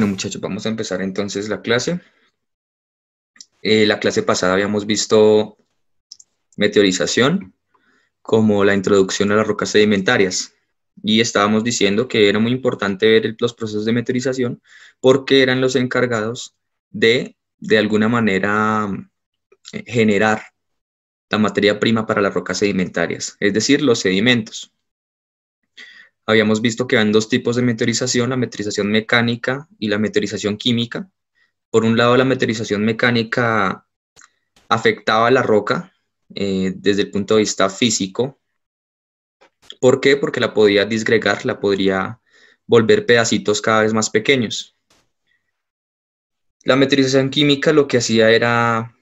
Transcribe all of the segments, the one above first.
Bueno, muchachos, vamos a empezar entonces la clase. Eh, la clase pasada habíamos visto meteorización como la introducción a las rocas sedimentarias y estábamos diciendo que era muy importante ver los procesos de meteorización porque eran los encargados de, de alguna manera, eh, generar la materia prima para las rocas sedimentarias, es decir, los sedimentos habíamos visto que hay dos tipos de meteorización, la meteorización mecánica y la meteorización química. Por un lado, la meteorización mecánica afectaba a la roca eh, desde el punto de vista físico. ¿Por qué? Porque la podía disgregar, la podría volver pedacitos cada vez más pequeños. La meteorización química lo que hacía era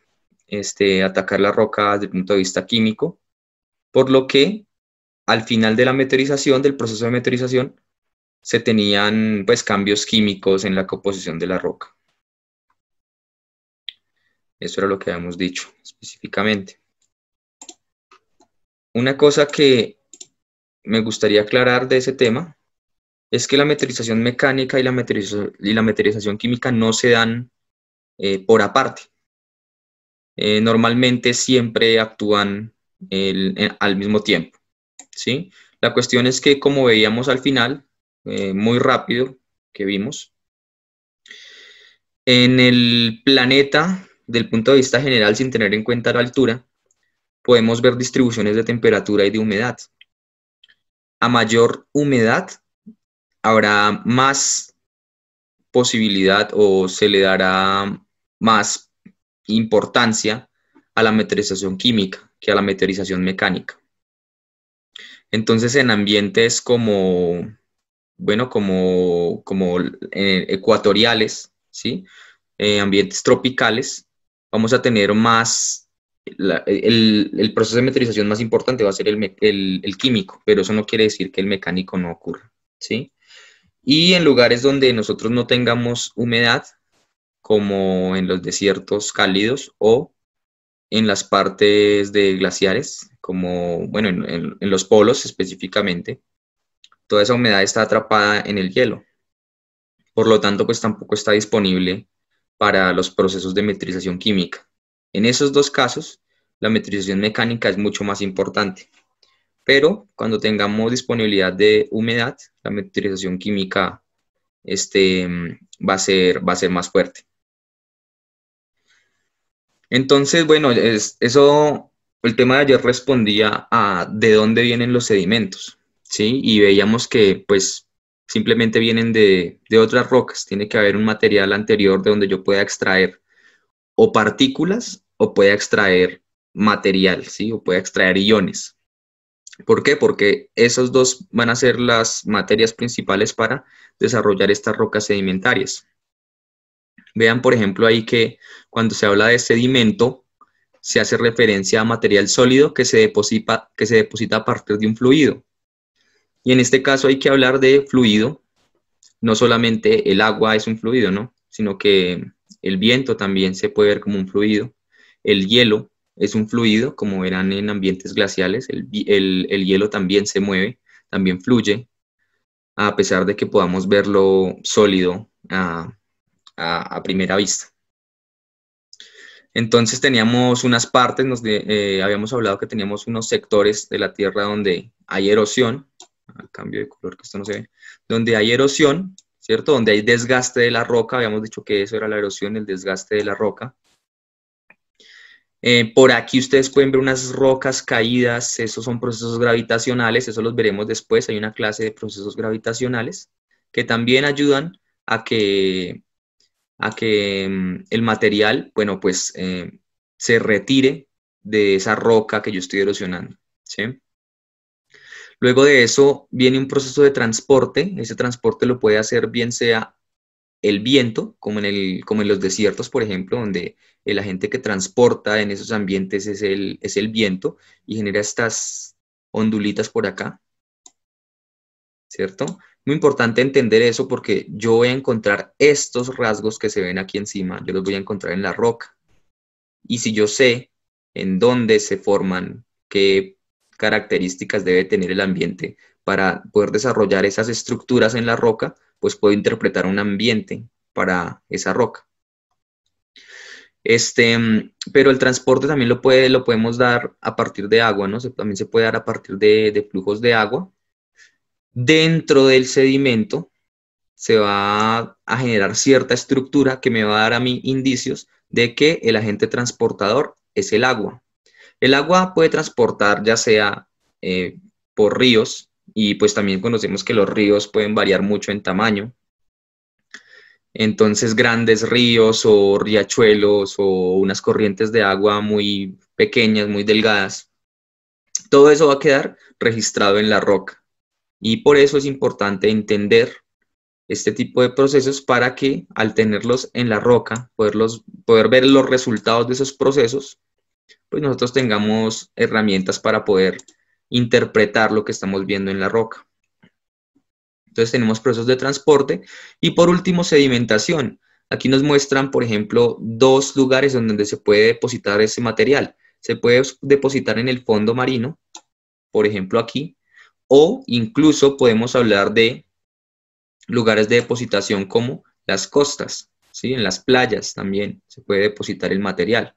este, atacar la roca desde el punto de vista químico, por lo que al final de la meteorización, del proceso de meteorización, se tenían pues cambios químicos en la composición de la roca. Eso era lo que habíamos dicho específicamente. Una cosa que me gustaría aclarar de ese tema es que la meteorización mecánica y la meteorización, química no se dan eh, por aparte. Eh, normalmente siempre actúan al mismo tiempo. ¿Sí? La cuestión es que, como veíamos al final, eh, muy rápido que vimos, en el planeta, del punto de vista general, sin tener en cuenta la altura, podemos ver distribuciones de temperatura y de humedad. A mayor humedad, habrá más posibilidad o se le dará más importancia a la meteorización química que a la meteorización mecánica. Entonces, en ambientes como, bueno, como, como eh, ecuatoriales, ¿sí? Eh, ambientes tropicales, vamos a tener más, el, proceso de meteorización más importante va a ser el, el, químico, pero eso no quiere decir que el mecánico no ocurra, ¿sí? Y en lugares donde nosotros no tengamos humedad, como en los desiertos cálidos o en las partes de glaciares, como, bueno, en, los polos específicamente, toda esa humedad está atrapada en el hielo. Por lo tanto, pues tampoco está disponible para los procesos de metrización química. En esos dos casos, la metrización mecánica es mucho más importante. Pero cuando tengamos disponibilidad de humedad, la metrización química este, va, a ser, va a ser más fuerte. Entonces, bueno, es, eso el tema de ayer respondía a de dónde vienen los sedimentos, ¿sí? Y veíamos que, pues, simplemente vienen de, otras rocas. Tiene que haber un material anterior de donde yo pueda extraer o partículas o pueda extraer material, ¿sí? O pueda extraer iones. ¿Por qué? Porque esos dos van a ser las materias principales para desarrollar estas rocas sedimentarias. Vean, por ejemplo, ahí que cuando se habla de sedimento, se hace referencia a material sólido que se, deposita, que se deposita a partir de un fluido. Y en este caso hay que hablar de fluido. No solamente el agua es un fluido, ¿no? Sino que el viento también se puede ver como un fluido. El hielo es un fluido, como verán en ambientes glaciales. El, hielo también se mueve, también fluye, a pesar de que podamos verlo sólido a primera vista. Entonces teníamos unas partes, nos eh, habíamos hablado que teníamos unos sectores de la Tierra donde hay erosión, cambio de color que esto no se ve, donde hay erosión, ¿cierto? Donde hay desgaste de la roca, habíamos dicho que eso era la erosión, el desgaste de la roca. Eh, por aquí ustedes pueden ver unas rocas caídas, esos son procesos gravitacionales, eso los veremos después, hay una clase de procesos gravitacionales que también ayudan a que a que mm, el material, bueno, pues eh, se retire de esa roca que yo estoy erosionando. Luego de eso viene un proceso de transporte, ese transporte lo puede hacer bien sea el viento, como en, el, como en los desiertos, por ejemplo, donde el agente que transporta en esos ambientes es el, es el viento y genera estas ondulitas por acá, ¿cierto? Muy importante entender eso porque yo voy a encontrar estos rasgos que se ven aquí encima, yo los voy a encontrar en la roca. Y si yo sé en dónde se forman, qué características debe tener el ambiente para poder desarrollar esas estructuras en la roca, pues puedo interpretar un ambiente para esa roca. Este, pero el transporte también lo, puede, lo podemos dar a partir de agua, ¿no? también se puede dar a partir de, de flujos de agua. Dentro del sedimento se va a generar cierta estructura que me va a dar a mí indicios de que el agente transportador es el agua. El agua puede transportar ya sea eh, por ríos, y pues también conocemos que los ríos pueden variar mucho en tamaño. Entonces grandes ríos o riachuelos o unas corrientes de agua muy pequeñas, muy delgadas, todo eso va a quedar registrado en la roca. Y por eso es importante entender este tipo de procesos para que al tenerlos en la roca, poderlos, poder ver los resultados de esos procesos, pues nosotros tengamos herramientas para poder interpretar lo que estamos viendo en la roca. Entonces tenemos procesos de transporte y por último sedimentación. Aquí nos muestran, por ejemplo, dos lugares donde se puede depositar ese material. Se puede depositar en el fondo marino, por ejemplo aquí, o incluso podemos hablar de lugares de depositación como las costas, ¿sí? en las playas también se puede depositar el material.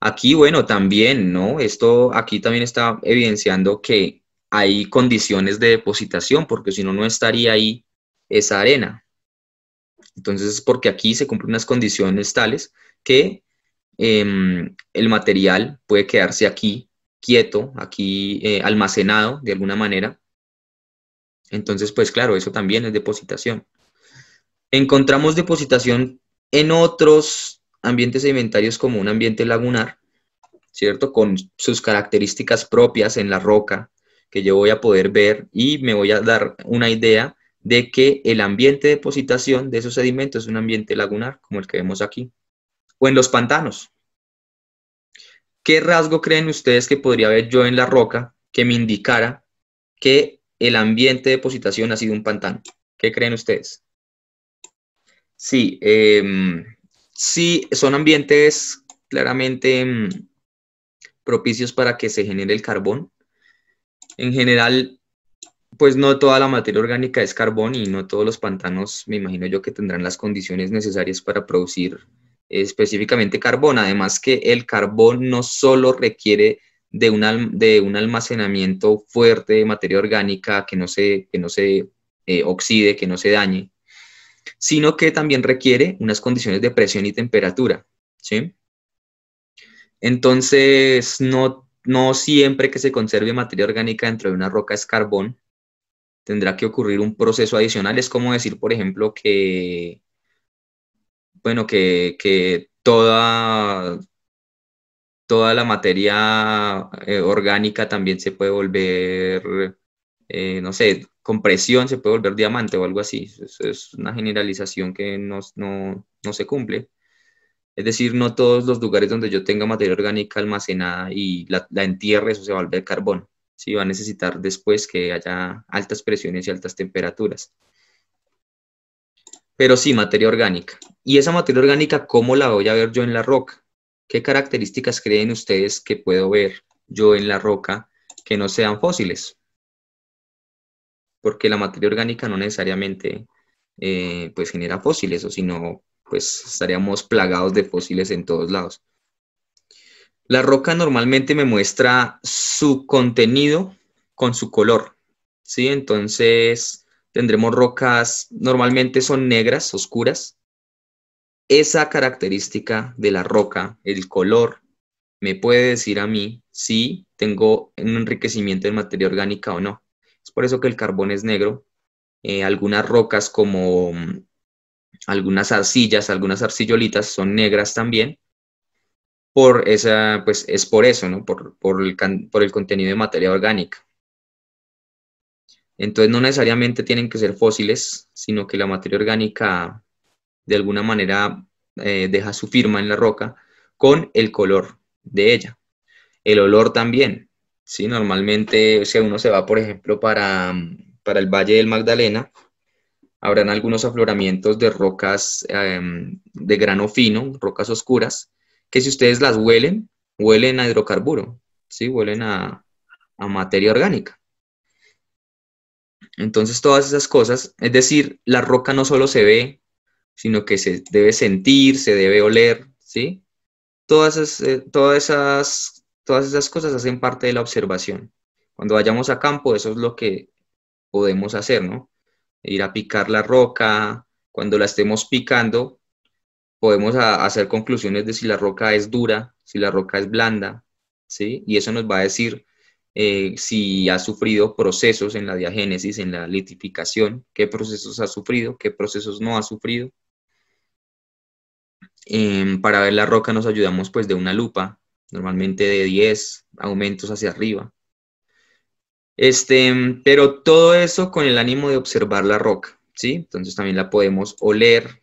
Aquí, bueno, también, ¿no? Esto aquí también está evidenciando que hay condiciones de depositación, porque si no, no estaría ahí esa arena. Entonces, es porque aquí se cumplen unas condiciones tales que em, el material puede quedarse aquí quieto, aquí eh, almacenado de alguna manera. Entonces, pues claro, eso también es depositación. Encontramos depositación en otros ambientes sedimentarios como un ambiente lagunar, ¿cierto? Con sus características propias en la roca que yo voy a poder ver y me voy a dar una idea de que el ambiente de depositación de esos sedimentos es un ambiente lagunar, como el que vemos aquí, o en los pantanos. ¿Qué rasgo creen ustedes que podría haber yo en la roca que me indicara que el ambiente de depositación ha sido un pantano? ¿Qué creen ustedes? Sí, eh, Sí, son ambientes claramente mm, propicios para que se genere el carbón. En general, pues no toda la materia orgánica es carbón y no todos los pantanos, me imagino yo, que tendrán las condiciones necesarias para producir específicamente carbón. Además que el carbón no solo requiere de un, de un almacenamiento fuerte de materia orgánica que no se, que no se eh, oxide, que no se dañe, sino que también requiere unas condiciones de presión y temperatura, ¿sí? Entonces, no, no siempre que se conserve materia orgánica dentro de una roca es carbón, tendrá que ocurrir un proceso adicional. Es como decir, por ejemplo, que, bueno, que, toda, toda la materia eh, orgánica también se puede volver, eh, no sé, con presión se puede volver diamante o algo así. Es, una generalización que no, se cumple. Es decir, no todos los lugares donde yo tenga materia orgánica almacenada y la, entierre, eso se va a volver carbón. Sí, va a necesitar después que haya altas presiones y altas temperaturas. Pero sí, materia orgánica. ¿Y esa materia orgánica cómo la voy a ver yo en la roca? ¿Qué características creen ustedes que puedo ver yo en la roca que no sean fósiles? porque la materia orgánica no necesariamente eh, pues genera fósiles, o sino pues estaríamos plagados de fósiles en todos lados. La roca normalmente me muestra su contenido con su color, ¿sí? Entonces tendremos rocas, normalmente son negras, oscuras. Esa característica de la roca, el color, me puede decir a mí si tengo un enriquecimiento de materia orgánica o no. Es por eso que el carbón es negro. Eh, algunas rocas como mm, algunas arcillas, algunas arcillolitas son negras también. Por esa, pues es por eso, ¿no? Por, por, el, por el contenido de materia orgánica. Entonces no necesariamente tienen que ser fósiles, sino que la materia orgánica de alguna manera eh, deja su firma en la roca con el color de ella. El olor también. ¿sí? Normalmente, si uno se va, por ejemplo, para, para el Valle del Magdalena, habrán algunos afloramientos de rocas em, de grano fino, rocas oscuras, que si ustedes las huelen, huelen a hidrocarburo, ¿sí? Huelen a, a materia orgánica. Entonces, todas esas cosas, es decir, la roca no solo se ve sino que se debe sentir, se debe oler, ¿sí? Todas esas, eh, todas esas, todas esas cosas hacen parte de la observación. Cuando vayamos a campo, eso es lo que podemos hacer, ¿no? Ir a picar la roca, cuando la estemos picando, podemos hacer conclusiones de si la roca es dura, si la roca es blanda, ¿sí? Y eso nos va a decir eh, si ha sufrido procesos en la diagénesis, en la litificación, qué procesos ha sufrido, qué procesos no ha sufrido. Em, para ver la roca nos ayudamos pues de una lupa, normalmente de 10 aumentos hacia arriba. Este, pero todo eso con el ánimo de observar la roca, ¿sí? Entonces también la podemos oler,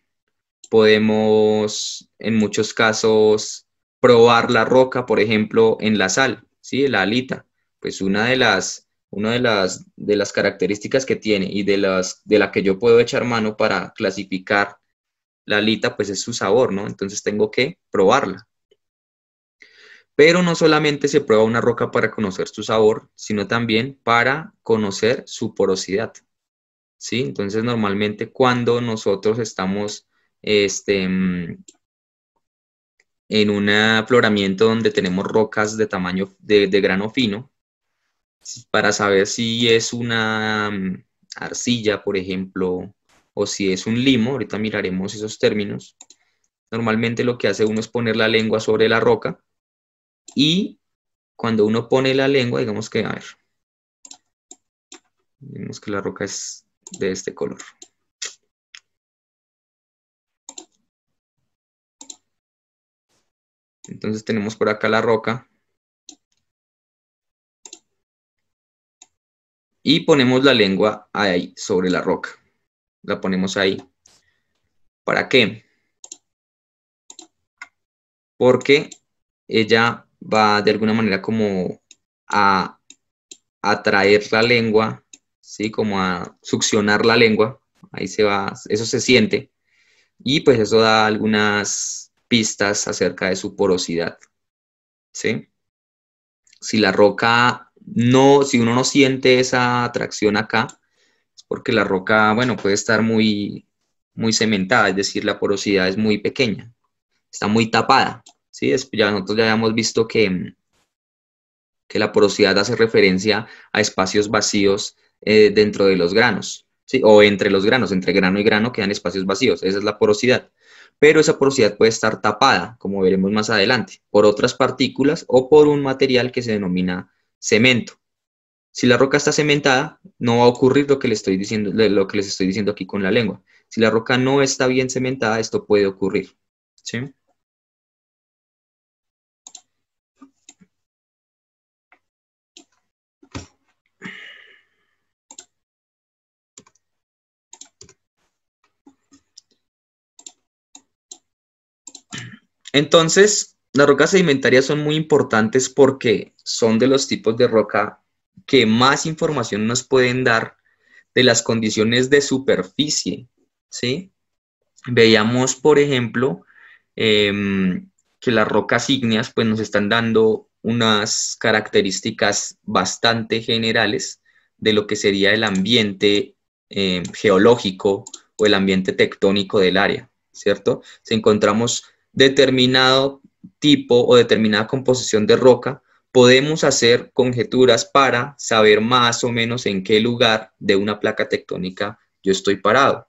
podemos en muchos casos probar la roca, por ejemplo, en la sal, ¿sí? La alita. Pues una de las, una de las, de las características que tiene y de, las, de la que yo puedo echar mano para clasificar la alita, pues es su sabor, ¿no? Entonces tengo que probarla. Pero no solamente se prueba una roca para conocer su sabor, sino también para conocer su porosidad. ¿Sí? Entonces normalmente cuando nosotros estamos este, en un afloramiento donde tenemos rocas de tamaño de, de grano fino, para saber si es una mm, arcilla, por ejemplo, o si es un limo, ahorita miraremos esos términos. Normalmente lo que hace uno es poner la lengua sobre la roca y cuando uno pone la lengua, digamos que, a ver, digamos que la roca es de este color. Entonces tenemos por acá la roca. Y ponemos la lengua ahí, sobre la roca la ponemos ahí. ¿Para qué? Porque ella va de alguna manera como a atraer la lengua, ¿sí? Como a succionar la lengua. Ahí se va, eso se siente. Y pues eso da algunas pistas acerca de su porosidad, ¿sí? Si la roca no, si uno no siente esa atracción acá, porque la roca, bueno, puede estar muy, muy cementada, es decir, la porosidad es muy pequeña, está muy tapada, ¿sí? Ya nosotros ya hemos visto que, que la porosidad hace referencia a espacios vacíos eh, dentro de los granos, ¿sí? O entre los granos, entre grano y grano quedan espacios vacíos, esa es la porosidad. Pero esa porosidad puede estar tapada, como veremos más adelante, por otras partículas o por un material que se denomina cemento. Si la roca está cementada, no va a ocurrir lo que, estoy diciendo, lo que les estoy diciendo aquí con la lengua. Si la roca no está bien cementada, esto puede ocurrir. Entonces, las rocas sedimentarias son muy importantes porque son de los tipos de roca que más información nos pueden dar de las condiciones de superficie, ¿sí? Veíamos, por ejemplo, em, que las rocas ígneas pues, nos están dando unas características bastante generales de lo que sería el ambiente em, geológico o el ambiente tectónico del área, ¿cierto? Si encontramos determinado tipo o determinada composición de roca, podemos hacer conjeturas para saber más o menos en qué lugar de una placa tectónica yo estoy parado.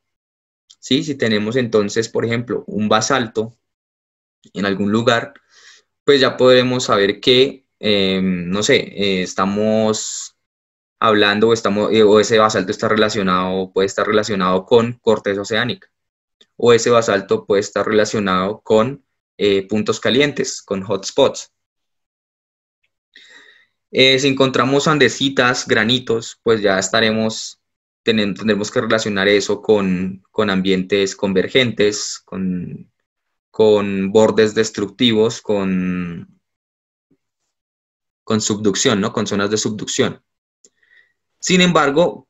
¿Sí? Si tenemos entonces, por ejemplo, un basalto en algún lugar, pues ya podremos saber que, em, no sé, eh, estamos hablando o, estamos, eh, o ese basalto está relacionado, puede estar relacionado con corteza oceánica, o ese basalto puede estar relacionado con eh, puntos calientes, con hotspots. Eh, si encontramos andesitas, granitos, pues ya estaremos, tendremos que relacionar eso con, ambientes convergentes, con, con, bordes destructivos, con, con subducción, ¿no? Con zonas de subducción. Sin embargo,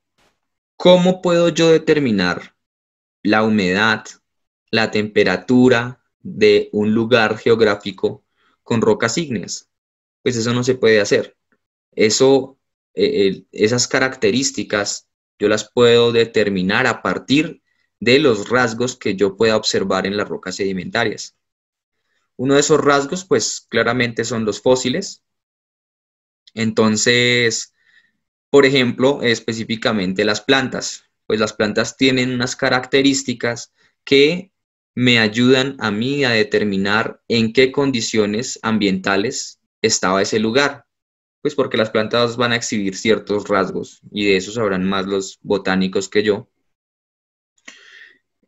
¿cómo puedo yo determinar la humedad, la temperatura de un lugar geográfico con rocas ígneas? Pues eso no se puede hacer. Eso, eh, esas características yo las puedo determinar a partir de los rasgos que yo pueda observar en las rocas sedimentarias. Uno de esos rasgos, pues claramente son los fósiles. Entonces, por ejemplo, específicamente las plantas, pues las plantas tienen unas características que me ayudan a mí a determinar en qué condiciones ambientales estaba ese lugar. Pues porque las plantas van a exhibir ciertos rasgos y de eso sabrán más los botánicos que yo.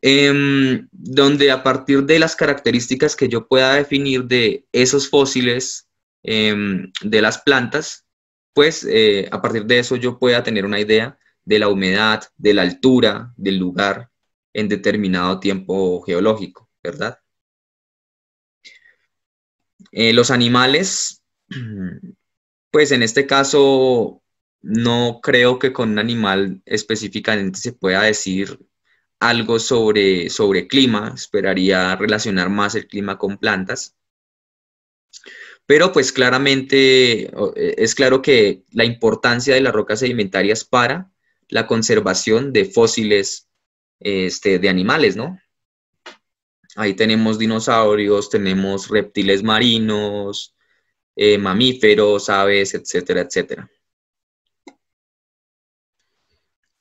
Em, donde a partir de las características que yo pueda definir de esos fósiles em, de las plantas, pues eh, a partir de eso yo pueda tener una idea de la humedad, de la altura del lugar en determinado tiempo geológico, ¿verdad? Eh, los animales, pues en este caso no creo que con un animal específicamente se pueda decir algo sobre, sobre clima, esperaría relacionar más el clima con plantas. Pero pues claramente eh, es claro que la importancia de las rocas sedimentarias para la conservación de fósiles este, de animales, ¿no? Ahí tenemos dinosaurios, tenemos reptiles marinos, eh, mamíferos, aves, etcétera, etcétera.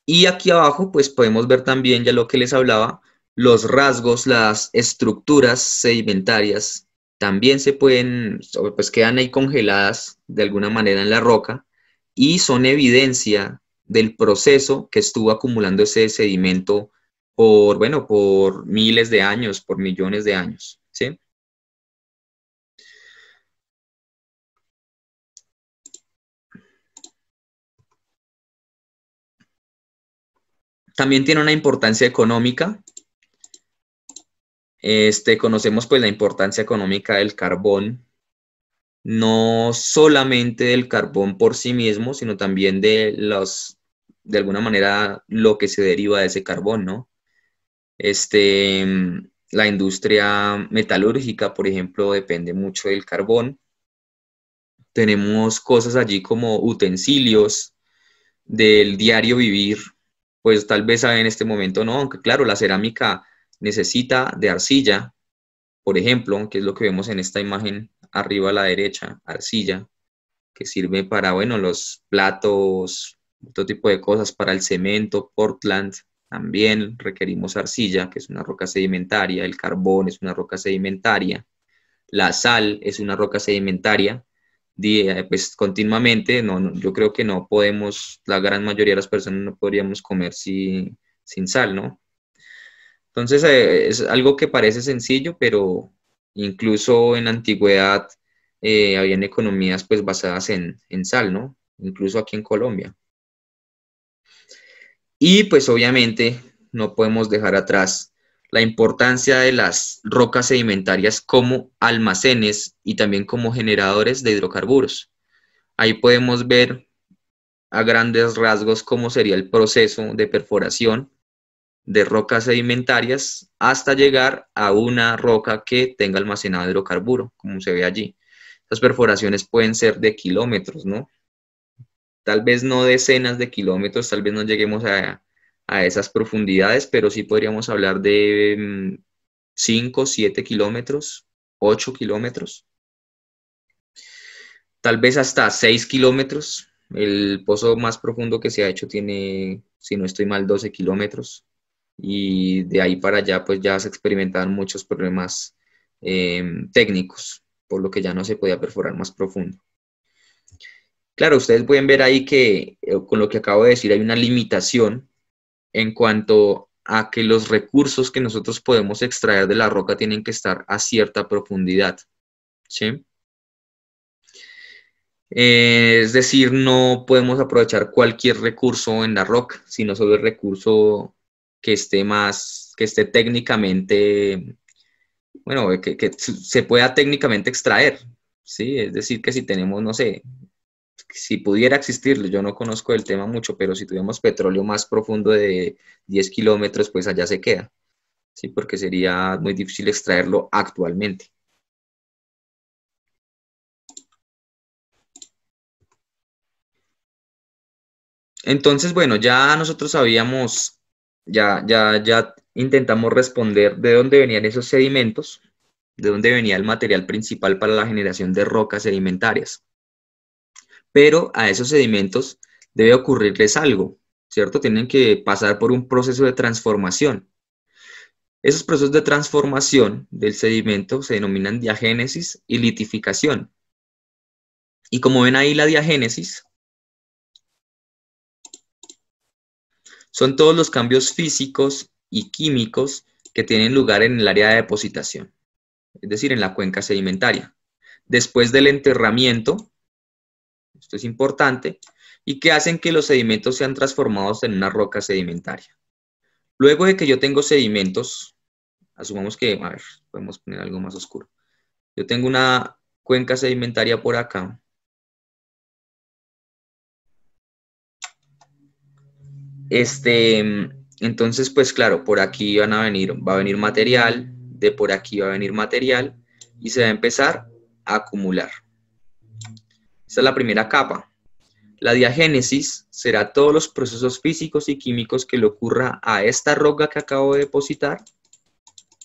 Y aquí abajo, pues podemos ver también ya lo que les hablaba, los rasgos, las estructuras sedimentarias también se pueden, pues quedan ahí congeladas de alguna manera en la roca y son evidencia del proceso que estuvo acumulando ese sedimento por, bueno, por miles de años, por millones de años, ¿sí? También tiene una importancia económica. Este, conocemos pues la importancia económica del carbón, no solamente del carbón por sí mismo, sino también de los, de alguna manera, lo que se deriva de ese carbón, ¿no? Este, la industria metalúrgica, por ejemplo, depende mucho del carbón. Tenemos cosas allí como utensilios del diario vivir, pues tal vez en este momento no, aunque claro, la cerámica necesita de arcilla, por ejemplo, que es lo que vemos en esta imagen arriba a la derecha, arcilla, que sirve para, bueno, los platos, otro tipo de cosas, para el cemento, Portland, también requerimos arcilla, que es una roca sedimentaria, el carbón es una roca sedimentaria, la sal es una roca sedimentaria, eh, pues continuamente, no, yo creo que no podemos, la gran mayoría de las personas no podríamos comer sin sal, ¿no? Entonces eh, es algo que parece sencillo, pero incluso en la antigüedad eh, habían economías pues basadas en, en sal, ¿no? Incluso aquí en Colombia. Y pues obviamente no podemos dejar atrás la importancia de las rocas sedimentarias como almacenes y también como generadores de hidrocarburos. Ahí podemos ver a grandes rasgos cómo sería el proceso de perforación de rocas sedimentarias hasta llegar a una roca que tenga almacenado hidrocarburo, como se ve allí. Las perforaciones pueden ser de kilómetros, ¿no? Tal vez no decenas de kilómetros, tal vez no lleguemos a, a esas profundidades, pero sí podríamos hablar de 5, mm, 7 kilómetros, 8 kilómetros, tal vez hasta 6 kilómetros. El pozo más profundo que se ha hecho tiene, si no estoy mal, 12 kilómetros. Y de ahí para allá, pues ya se experimentaron muchos problemas em, técnicos, por lo que ya no se podía perforar más profundo. Claro, ustedes pueden ver ahí que eh, con lo que acabo de decir hay una limitación en cuanto a que los recursos que nosotros podemos extraer de la roca tienen que estar a cierta profundidad. ¿sí? Eh, es decir, no podemos aprovechar cualquier recurso en la roca, sino solo el recurso que esté más, que esté técnicamente, bueno, que, que se pueda técnicamente extraer. ¿sí? Es decir, que si tenemos, no sé, si pudiera existir, yo no conozco el tema mucho, pero si tuviéramos petróleo más profundo de 10 kilómetros, pues allá se queda, ¿sí? Porque sería muy difícil extraerlo actualmente. Entonces, bueno, ya nosotros sabíamos, ya, ya, ya intentamos responder de dónde venían esos sedimentos, de dónde venía el material principal para la generación de rocas sedimentarias. Pero a esos sedimentos debe ocurrirles algo, ¿cierto? Tienen que pasar por un proceso de transformación. Esos procesos de transformación del sedimento se denominan diagénesis y litificación. Y como ven ahí la diagénesis, son todos los cambios físicos y químicos que tienen lugar en el área de depositación, es decir, en la cuenca sedimentaria. Después del enterramiento, esto es importante, y que hacen que los sedimentos sean transformados en una roca sedimentaria. Luego de que yo tengo sedimentos, asumamos que, a ver, podemos poner algo más oscuro. Yo tengo una cuenca sedimentaria por acá. Este, entonces, pues claro, por aquí van a venir, va a venir material, de por aquí va a venir material y se va a empezar a acumular. Esta es la primera capa. La diagénesis será todos los procesos físicos y químicos que le ocurra a esta roca que acabo de depositar,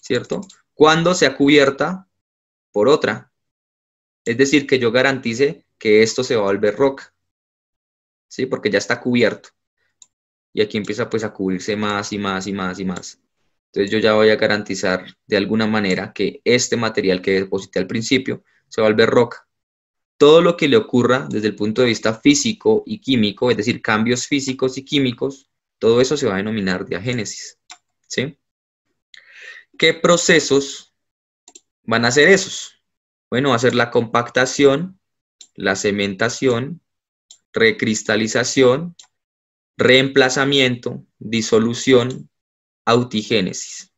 ¿cierto? Cuando sea cubierta por otra. Es decir, que yo garantice que esto se va a volver roca, ¿sí? Porque ya está cubierto. Y aquí empieza pues a cubrirse más y más y más y más. Entonces yo ya voy a garantizar de alguna manera que este material que deposité al principio se va a volver roca todo lo que le ocurra desde el punto de vista físico y químico, es decir, cambios físicos y químicos, todo eso se va a denominar diagénesis. ¿sí? ¿Qué procesos van a ser esos? Bueno, va a ser la compactación, la cementación, recristalización, reemplazamiento, disolución, autigénesis.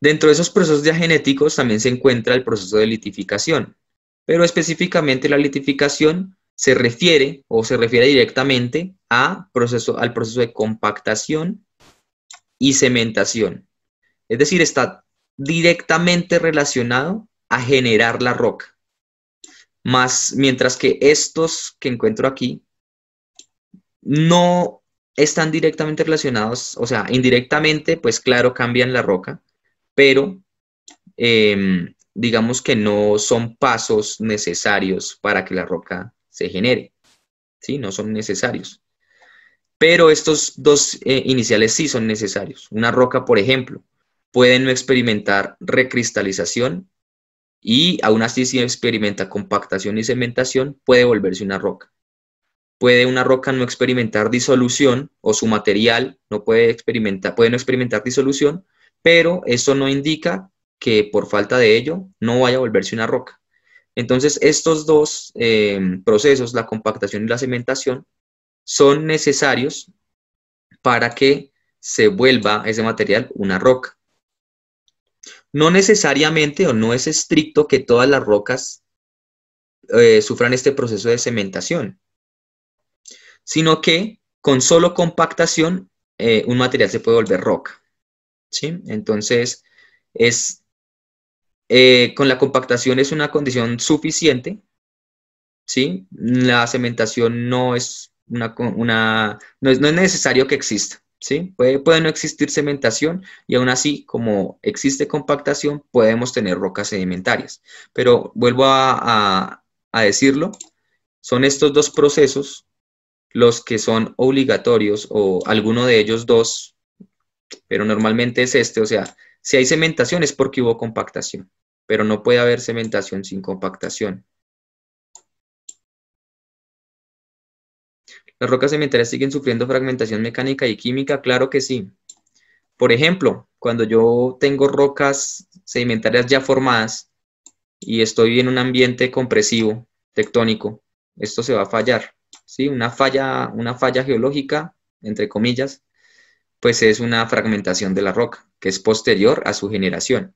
Dentro de esos procesos diagenéticos también se encuentra el proceso de litificación pero específicamente la litificación se refiere o se refiere directamente al proceso de compactación y cementación. Es decir, está directamente relacionado a generar la roca. Más, mientras que estos que encuentro aquí no están directamente relacionados, o sea, indirectamente, pues claro, cambian la roca, pero em, digamos que no son pasos necesarios para que la roca se genere. ¿Sí? No son necesarios. Pero estos dos eh, iniciales sí son necesarios. Una roca, por ejemplo, puede no experimentar recristalización y aún así si experimenta compactación y cementación, puede volverse una roca. Puede una roca no experimentar disolución o su material no puede experimentar, no experimentar disolución, pero eso no indica que por falta de ello no vaya a volverse una roca. Entonces, estos dos eh, procesos, la compactación y la cementación, son necesarios para que se vuelva ese material una roca. No necesariamente o no es estricto que todas las rocas eh, sufran este proceso de cementación, sino que con solo compactación eh, un material se puede volver roca. ¿sí? Entonces, es eh, con la compactación es una condición suficiente, ¿sí? La cementación no es, una, no es, necesario que exista, ¿sí? Puede, no existir cementación y aún así, como existe compactación, podemos tener rocas sedimentarias. Pero vuelvo a decirlo, son estos dos procesos los que son obligatorios o alguno de ellos dos, pero normalmente es este, o sea, si hay cementación es porque hubo compactación, pero no puede haber cementación sin compactación. ¿Las rocas cementarias siguen sufriendo fragmentación mecánica y química? Claro que sí. Por ejemplo, cuando yo tengo rocas sedimentarias ya formadas y estoy en un ambiente compresivo, tectónico, esto se va a fallar. ¿sí? Una, falla, una falla geológica, entre comillas, pues es una fragmentación de la roca que es posterior a su generación.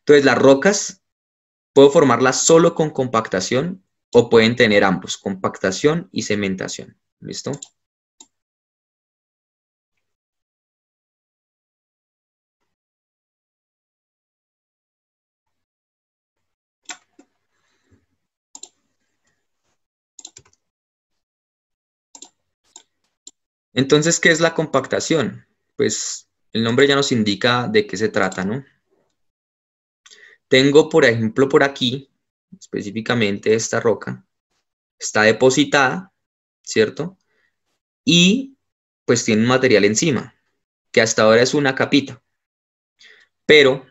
Entonces, las rocas puedo formarlas solo con compactación o pueden tener ambos, compactación y cementación. ¿Listo? Entonces, ¿qué es la compactación? pues el nombre ya nos indica de qué se trata, ¿no? Tengo, por ejemplo, por aquí, específicamente esta roca, está depositada, ¿cierto? Y pues tiene un material encima, que hasta ahora es una capita, pero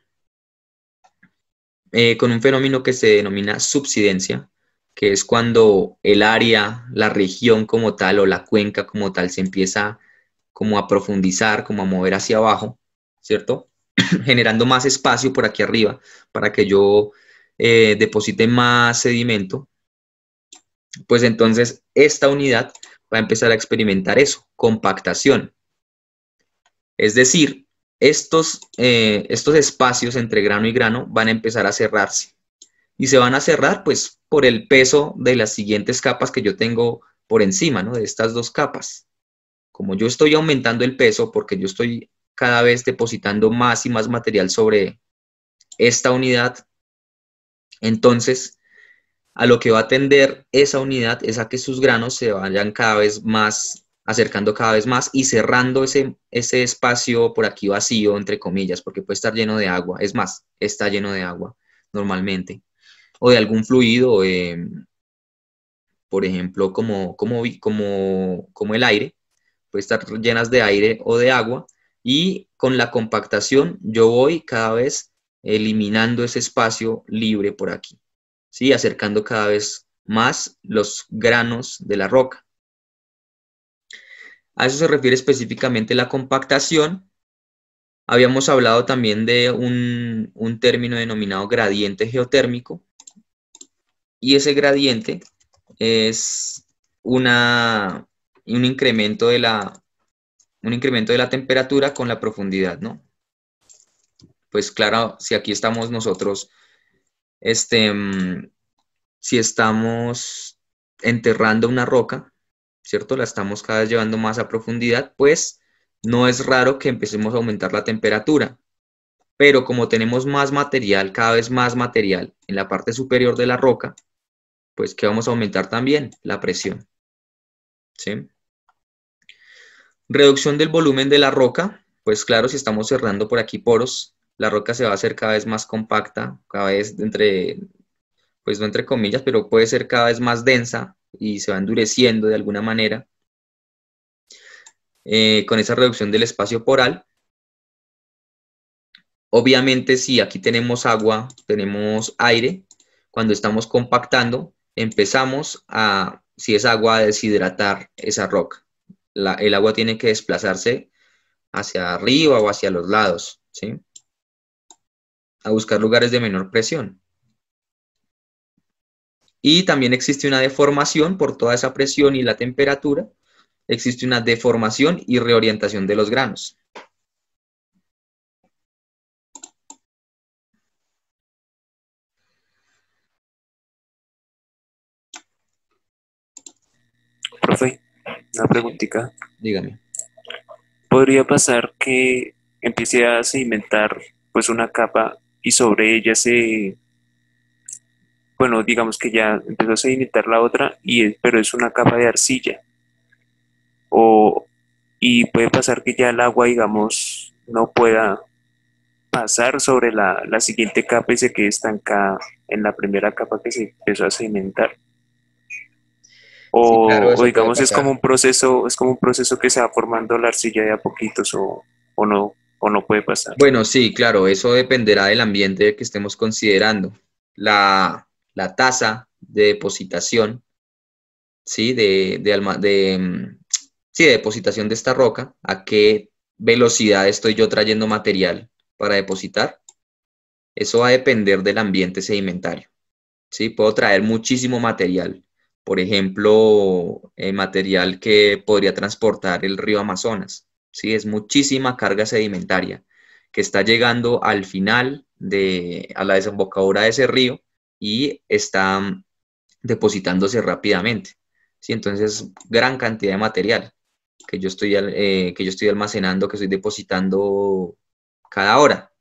eh, con un fenómeno que se denomina subsidencia, que es cuando el área, la región como tal o la cuenca como tal se empieza como a profundizar, como a mover hacia abajo, ¿cierto? Generando más espacio por aquí arriba para que yo eh, deposite más sedimento, pues entonces esta unidad va a empezar a experimentar eso, compactación. Es decir, estos, eh, estos espacios entre grano y grano van a empezar a cerrarse. Y se van a cerrar pues por el peso de las siguientes capas que yo tengo por encima, ¿no? De estas dos capas. Como yo estoy aumentando el peso porque yo estoy cada vez depositando más y más material sobre esta unidad, entonces a lo que va a tender esa unidad es a que sus granos se vayan cada vez más acercando cada vez más y cerrando ese, ese espacio por aquí vacío, entre comillas, porque puede estar lleno de agua. Es más, está lleno de agua normalmente. O de algún fluido, em, por ejemplo, como, como, el aire, puede estar llenas de aire o de agua. Y con la compactación yo voy cada vez eliminando ese espacio libre por aquí, ¿sí? acercando cada vez más los granos de la roca. A eso se refiere específicamente la compactación. Habíamos hablado también de un, término denominado gradiente geotérmico. Y ese gradiente es una, un, incremento de la, un incremento de la temperatura con la profundidad, ¿no? Pues claro, si aquí estamos nosotros, este, mm, si estamos enterrando una roca, ¿cierto? La estamos cada vez llevando más a profundidad, pues no es raro que empecemos a aumentar la temperatura. Pero como tenemos más material, cada vez más material en la parte superior de la roca, pues que vamos a aumentar también la presión. ¿Sí? Reducción del volumen de la roca, pues claro, si estamos cerrando por aquí poros, la roca se va a hacer cada vez más compacta, cada vez entre, pues no entre comillas, pero puede ser cada vez más densa, y se va endureciendo de alguna manera. Eh, con esa reducción del espacio poral. Obviamente, si aquí tenemos agua, tenemos aire, cuando estamos compactando, empezamos a, si es agua, a deshidratar esa roca. el agua tiene que desplazarse hacia arriba o hacia los lados, ¿sí? A buscar lugares de menor presión. Y también existe una deformación por toda esa presión y la temperatura. Existe una deformación y reorientación de los granos. Profe, una preguntita. Dígame. ¿Podría pasar que empiece a sedimentar pues una capa y sobre ella se bueno, digamos que ya empezó a sedimentar la otra, y pero es una capa de arcilla. O, y puede pasar que ya el agua, digamos, no pueda pasar sobre la, siguiente capa y se quede estancada en la primera capa que se empezó a sedimentar. O, digamos es como un proceso, es como un proceso que se va formando la arcilla de a poquitos o, o no, o no puede pasar. Bueno, sí, claro, eso dependerá del ambiente que estemos considerando. La, la tasa de depositación, ¿sí? De, de, mm, sí, de depositación de esta roca, a qué velocidad estoy yo trayendo material para depositar. Eso va a depender del ambiente sedimentario. ¿sí? Puedo traer muchísimo material, por ejemplo, eh, material que podría transportar el río Amazonas. ¿sí? Es muchísima carga sedimentaria que está llegando al final de, a la desembocadura de ese río y está depositándose rápidamente. ¿sí? Entonces, gran cantidad de material que yo, estoy, eh, que yo estoy almacenando, que estoy depositando cada hora.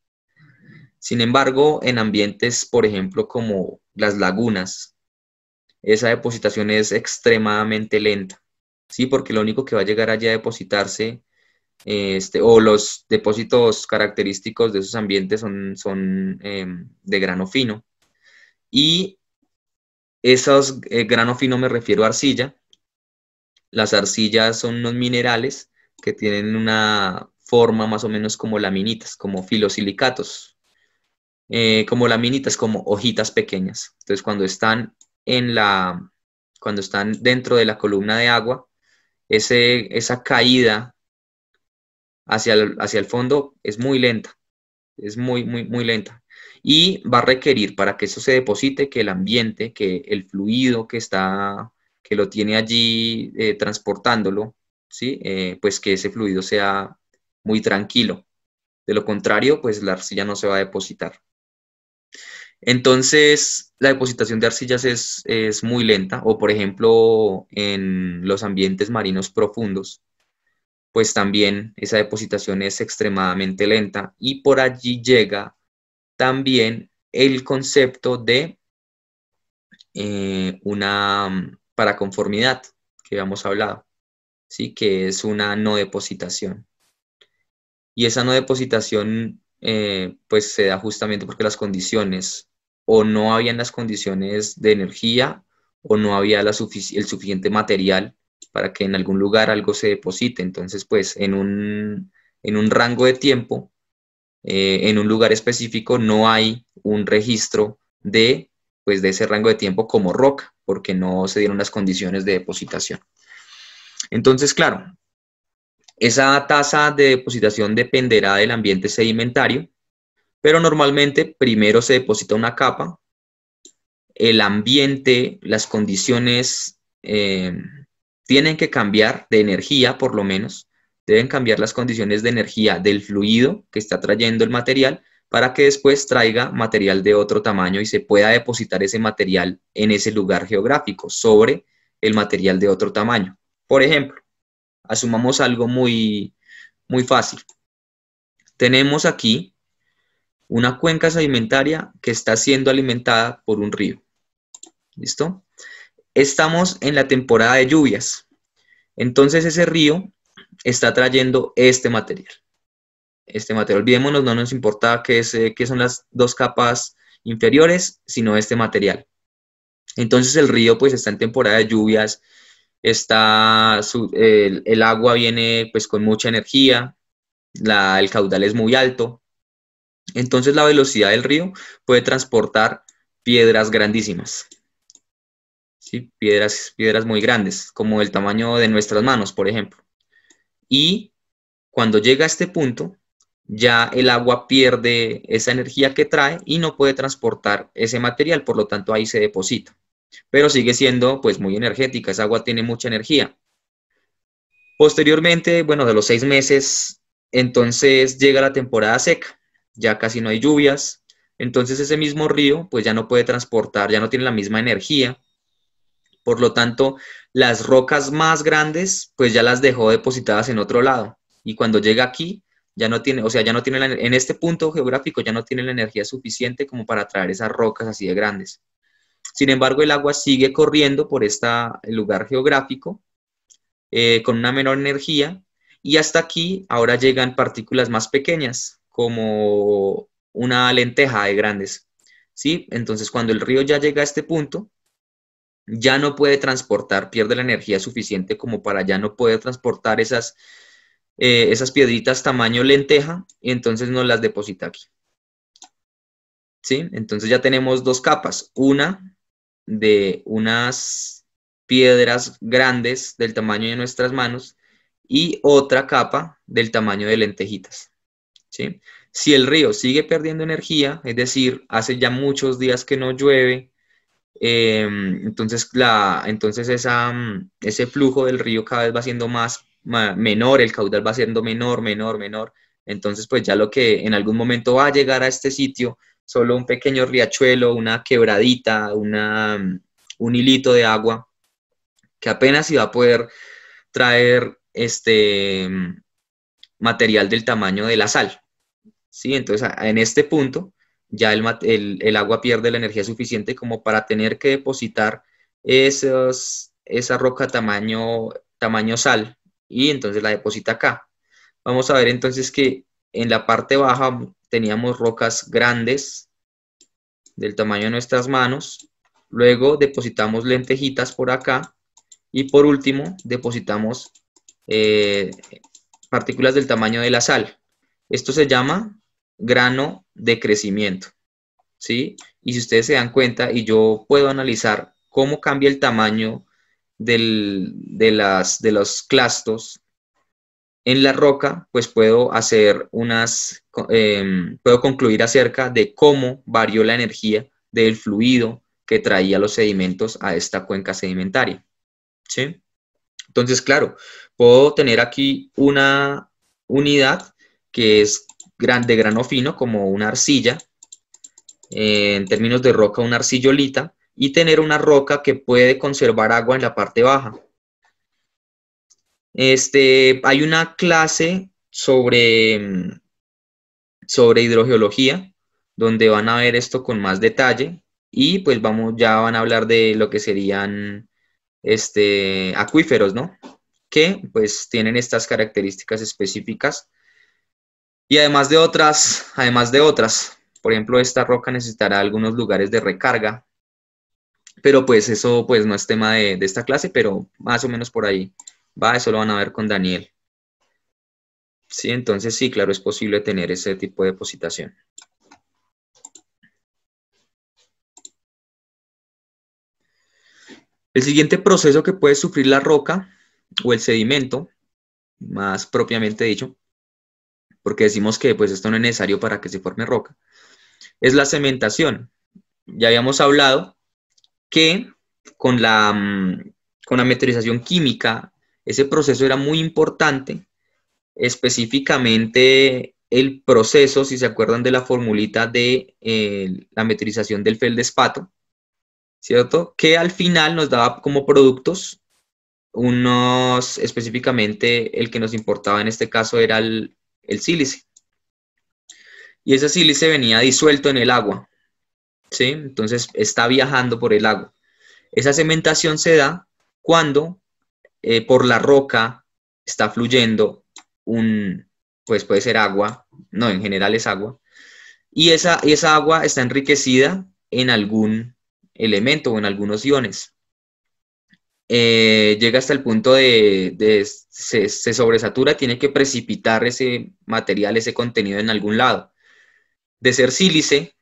Sin embargo, en ambientes, por ejemplo, como las lagunas, esa depositación es extremadamente lenta, ¿sí? Porque lo único que va a llegar allá a depositarse este, o los depósitos característicos de esos ambientes son, son em, de grano fino. Y esos eh, grano fino me refiero a arcilla. Las arcillas son unos minerales que tienen una forma más o menos como laminitas, como filosilicatos, eh, como laminitas, como hojitas pequeñas. Entonces, cuando están en la, cuando están dentro de la columna de agua, ese, esa caída hacia el, hacia el fondo es muy lenta, es muy, muy, muy lenta. Y va a requerir para que eso se deposite que el ambiente, que el fluido que está, que lo tiene allí eh, transportándolo, ¿sí? Eh, pues que ese fluido sea muy tranquilo. De lo contrario, pues la arcilla no se va a depositar. Entonces, la depositación de arcillas es, es, muy lenta, o por ejemplo, en los ambientes marinos profundos, pues también esa depositación es extremadamente lenta y por allí llega también el concepto de eh, una paraconformidad que habíamos hablado, ¿sí? que es una no depositación. Y esa no depositación eh, pues se da justamente porque las condiciones o no habían las condiciones de energía o no había el suficiente material para que en algún lugar algo se deposite. Entonces, pues en un, en un rango de tiempo, eh, en un lugar específico, no hay un registro de, pues, de ese rango de tiempo como roca, porque no se dieron las condiciones de depositación. Entonces, claro, esa tasa de depositación dependerá del ambiente sedimentario, pero normalmente primero se deposita una capa, el ambiente, las condiciones eh, tienen que cambiar de energía, por lo menos, deben cambiar las condiciones de energía del fluido que está trayendo el material para que después traiga material de otro tamaño y se pueda depositar ese material en ese lugar geográfico sobre el material de otro tamaño. Por ejemplo, asumamos algo muy, muy fácil. Tenemos aquí una cuenca sedimentaria que está siendo alimentada por un río. ¿Listo? estamos en la temporada de lluvias. Entonces ese río está trayendo este material. Este material, olvidémonos, no nos importa qué, son las dos capas inferiores, sino este material. Entonces el río pues está en temporada de lluvias, está el, agua viene pues con mucha energía, el caudal es muy alto. Entonces la velocidad del río puede transportar piedras grandísimas. Piedras, piedras muy grandes, como el tamaño de nuestras manos, por ejemplo. Y cuando llega a este punto, ya el agua pierde esa energía que trae y no puede transportar ese material, por lo tanto ahí se deposita. Pero sigue siendo pues muy energética, esa agua tiene mucha energía. Posteriormente, bueno, de los seis meses, entonces llega la temporada seca, ya casi no hay lluvias, entonces ese mismo río pues ya no puede transportar, ya no tiene la misma energía por lo tanto, las rocas más grandes, pues ya las dejó depositadas en otro lado. Y cuando llega aquí, ya no tiene, o sea, ya no tiene, en este punto geográfico, ya no tiene la energía suficiente como para traer esas rocas así de grandes. Sin embargo, el agua sigue corriendo por este lugar geográfico eh, con una menor energía y hasta aquí ahora llegan partículas más pequeñas, como una lenteja de grandes. ¿sí? Entonces, cuando el río ya llega a este punto, ya no puede transportar, pierde la energía suficiente como para ya no poder transportar esas, eh, esas piedritas tamaño lenteja y entonces nos las deposita aquí. ¿Sí? Entonces ya tenemos dos capas, una de unas piedras grandes del tamaño de nuestras manos y otra capa del tamaño de lentejitas. Si el río sigue perdiendo energía, es decir, hace ya muchos días que no llueve, Em, entonces, la, entonces mm, ese flujo del río cada vez va siendo más, menor, el caudal va siendo menor, menor, menor. Entonces, pues ya lo que en algún momento va a llegar a este sitio, solo un pequeño riachuelo, una quebradita, una, mm, un hilito de agua, que apenas iba a poder traer este mm, material del tamaño de la sal. ¿Sí? Entonces, en este punto, ya el, agua pierde la energía suficiente como para tener que depositar esa roca tamaño, tamaño sal y entonces la deposita acá. vamos a ver entonces que en la parte baja teníamos rocas grandes del tamaño de nuestras manos. Luego depositamos lentejitas por acá. Y por último, depositamos eh, partículas del tamaño de la sal. Esto se llama grano de crecimiento. ¿sí? Y si ustedes se dan cuenta, y yo puedo analizar cómo cambia el tamaño de, las, de los clastos en la roca, pues puedo hacer unas, em, puedo concluir acerca de cómo varió la energía del fluido que traía los sedimentos a esta cuenca sedimentaria. ¿sí? Entonces, claro, puedo tener aquí una unidad que es de grano fino, como una arcilla, en términos de roca, una arcillolita, y tener una roca que puede conservar agua en la parte baja. Este, hay una clase sobre, sobre hidrogeología, donde van a ver esto con más detalle, y pues vamos, ya van a hablar de lo que serían este, acuíferos, ¿no? Que pues tienen estas características específicas y además de otras, además de otras, por ejemplo, esta roca necesitará algunos lugares de recarga, pero pues eso pues no es tema de, de esta clase, pero más o menos por ahí va, eso lo van a ver con Daniel. Sí, entonces sí, claro, es posible tener ese tipo de depositación. El siguiente proceso que puede sufrir la roca o el sedimento, más propiamente dicho, porque decimos que pues esto no es necesario para que se forme roca, es la cementación. Ya habíamos hablado que con la, mm, con la meteorización química ese proceso era muy importante, específicamente el proceso, si se acuerdan de la formulita de eh, la meteorización del feldespato, ¿cierto? Que al final nos daba como productos unos, específicamente el que nos importaba en este caso era el, sílice. Y ese sílice venía disuelto en el agua, ¿sí? Entonces está viajando por el agua. Esa cementación se da cuando eh, por la roca está fluyendo un, pues puede ser agua, no, en general es agua, y esa, esa agua está enriquecida en algún elemento o en algunos iones. Eh, llega hasta el punto de, se, sobresatura, tiene que precipitar ese material, ese contenido en algún lado. De ser sílice,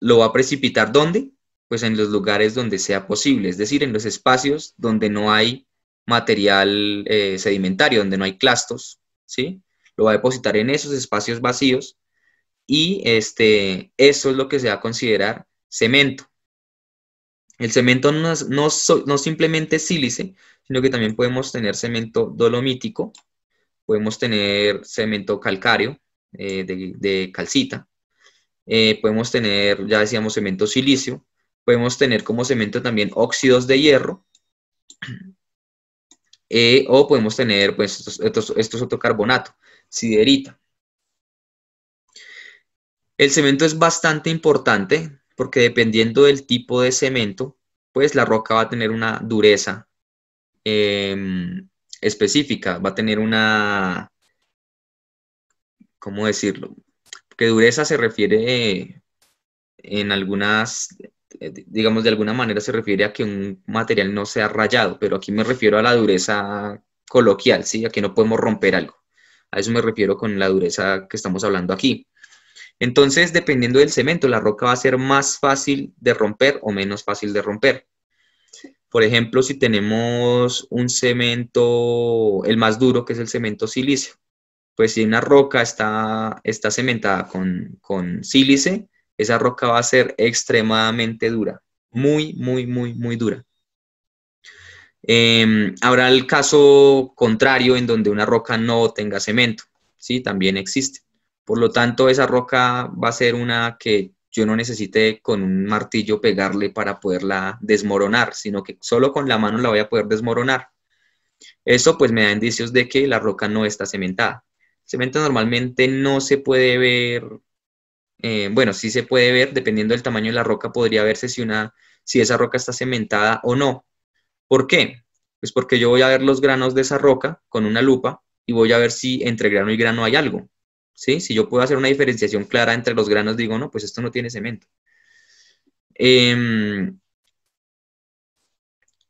lo va a precipitar ¿dónde? Pues en los lugares donde sea posible, es decir, en los espacios donde no hay material eh, sedimentario, donde no hay clastos, ¿sí? Lo va a depositar en esos espacios vacíos y este, eso es lo que se va a considerar cemento. El cemento no, no, simplemente es sílice, sino que también podemos tener cemento dolomítico, podemos tener cemento calcáreo eh, de, calcita, eh, podemos tener, ya decíamos, cemento silicio, podemos tener como cemento también óxidos de hierro, eh, o podemos tener, pues, esto es otro carbonato, siderita. El cemento es bastante importante porque dependiendo del tipo de cemento, pues la roca va a tener una dureza em, específica, va a tener una, ¿cómo decirlo? Porque dureza se refiere en algunas, digamos, de alguna manera se refiere a que un material no sea rayado, pero aquí me refiero a la dureza coloquial, ¿sí? A que no podemos romper algo. A eso me refiero con la dureza que estamos hablando aquí. Entonces, dependiendo del cemento, la roca va a ser más fácil de romper o menos fácil de romper. Por ejemplo, si tenemos un cemento, el más duro, que es el cemento silicio, pues si una roca está, está cementada con, con sílice, esa roca va a ser extremadamente dura, muy, muy, muy, muy dura. Eh, habrá el caso contrario en donde una roca no tenga cemento, ¿sí? También existe. Por lo tanto, esa roca va a ser una que yo no necesite con un martillo pegarle para poderla desmoronar, sino que solo con la mano la voy a poder desmoronar. Eso pues me da indicios de que la roca no está cementada. cemento normalmente no se puede ver, eh, bueno, sí se puede ver, dependiendo del tamaño de la roca, podría verse si, una, si esa roca está cementada o no. ¿Por qué? Pues porque yo voy a ver los granos de esa roca con una lupa y voy a ver si entre grano y grano hay algo. ¿Sí? Si yo puedo hacer una diferenciación clara entre los granos, digo, no, pues esto no tiene cemento. Em,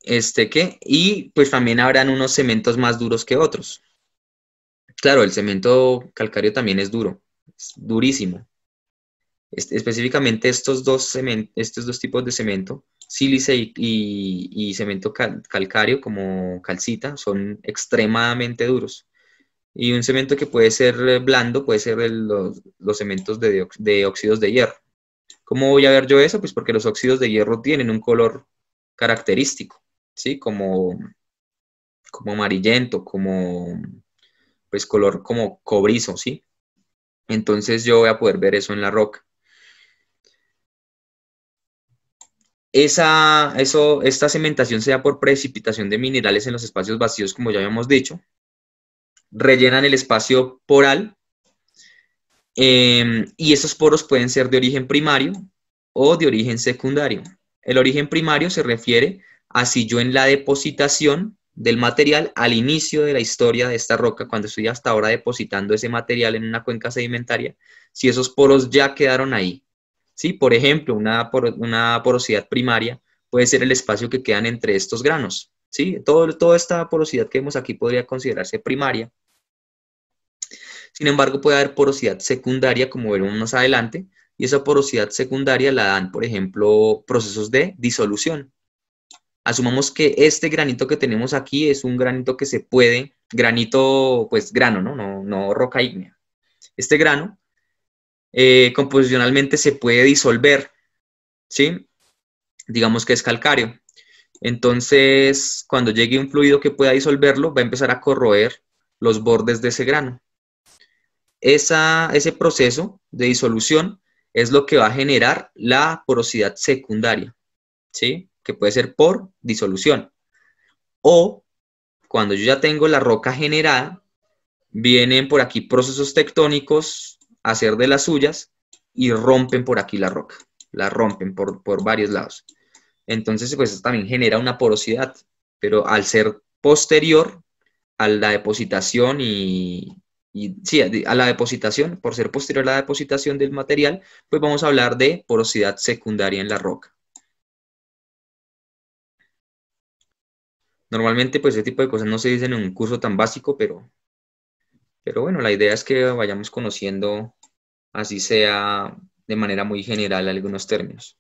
este qué, y pues también habrán unos cementos más duros que otros. Claro, el cemento calcáreo también es duro, es durísimo. específicamente estos dos, estos dos tipos de cemento, sílice y, cemento calcáreo como calcita, son extremadamente duros. Y un cemento que puede ser blando puede ser los, cementos de, de óxidos de hierro. ¿Cómo voy a ver yo eso? Pues porque los óxidos de hierro tienen un color característico, ¿sí? Como, como amarillento, como, pues color como cobrizo, ¿sí? Entonces yo voy a poder ver eso en la roca. Esa, eso, esta cementación se da por precipitación de minerales en los espacios vacíos, como ya habíamos dicho. Rellenan el espacio poral em, y esos poros pueden ser de origen primario o de origen secundario. El origen primario se refiere a si yo en la depositación del material al inicio de la historia de esta roca, cuando estoy hasta ahora depositando ese material en una cuenca sedimentaria, si esos poros ya quedaron ahí. ¿Sí? Por ejemplo, una, una porosidad primaria puede ser el espacio que quedan entre estos granos. ¿sí? Todo, toda esta porosidad que vemos aquí podría considerarse primaria. Sin embargo, puede haber porosidad secundaria, como veremos más adelante, y esa porosidad secundaria la dan, por ejemplo, procesos de disolución. Asumamos que este granito que tenemos aquí es un granito que se puede, granito, pues grano, ¿no? No, roca ígnea. Este grano eh, composicionalmente se puede disolver, ¿sí? Digamos que es calcáreo. Entonces, cuando llegue un fluido que pueda disolverlo, va a empezar a corroer los bordes de ese grano. Ese proceso de disolución es lo que va a generar la porosidad secundaria, ¿sí? Que puede ser por disolución. O cuando yo ya tengo la roca generada, vienen por aquí procesos tectónicos a hacer de las suyas y rompen por aquí la roca, la rompen por, por varios lados. Entonces, pues eso también genera una porosidad, pero al ser posterior a la depositación y, y sí, a la depositación, por ser posterior a la depositación del material, pues vamos a hablar de porosidad secundaria en la roca. Normalmente, pues ese tipo de cosas no se dicen en un curso tan básico, pero, pero bueno, la idea es que vayamos conociendo, así sea de manera muy general, algunos términos.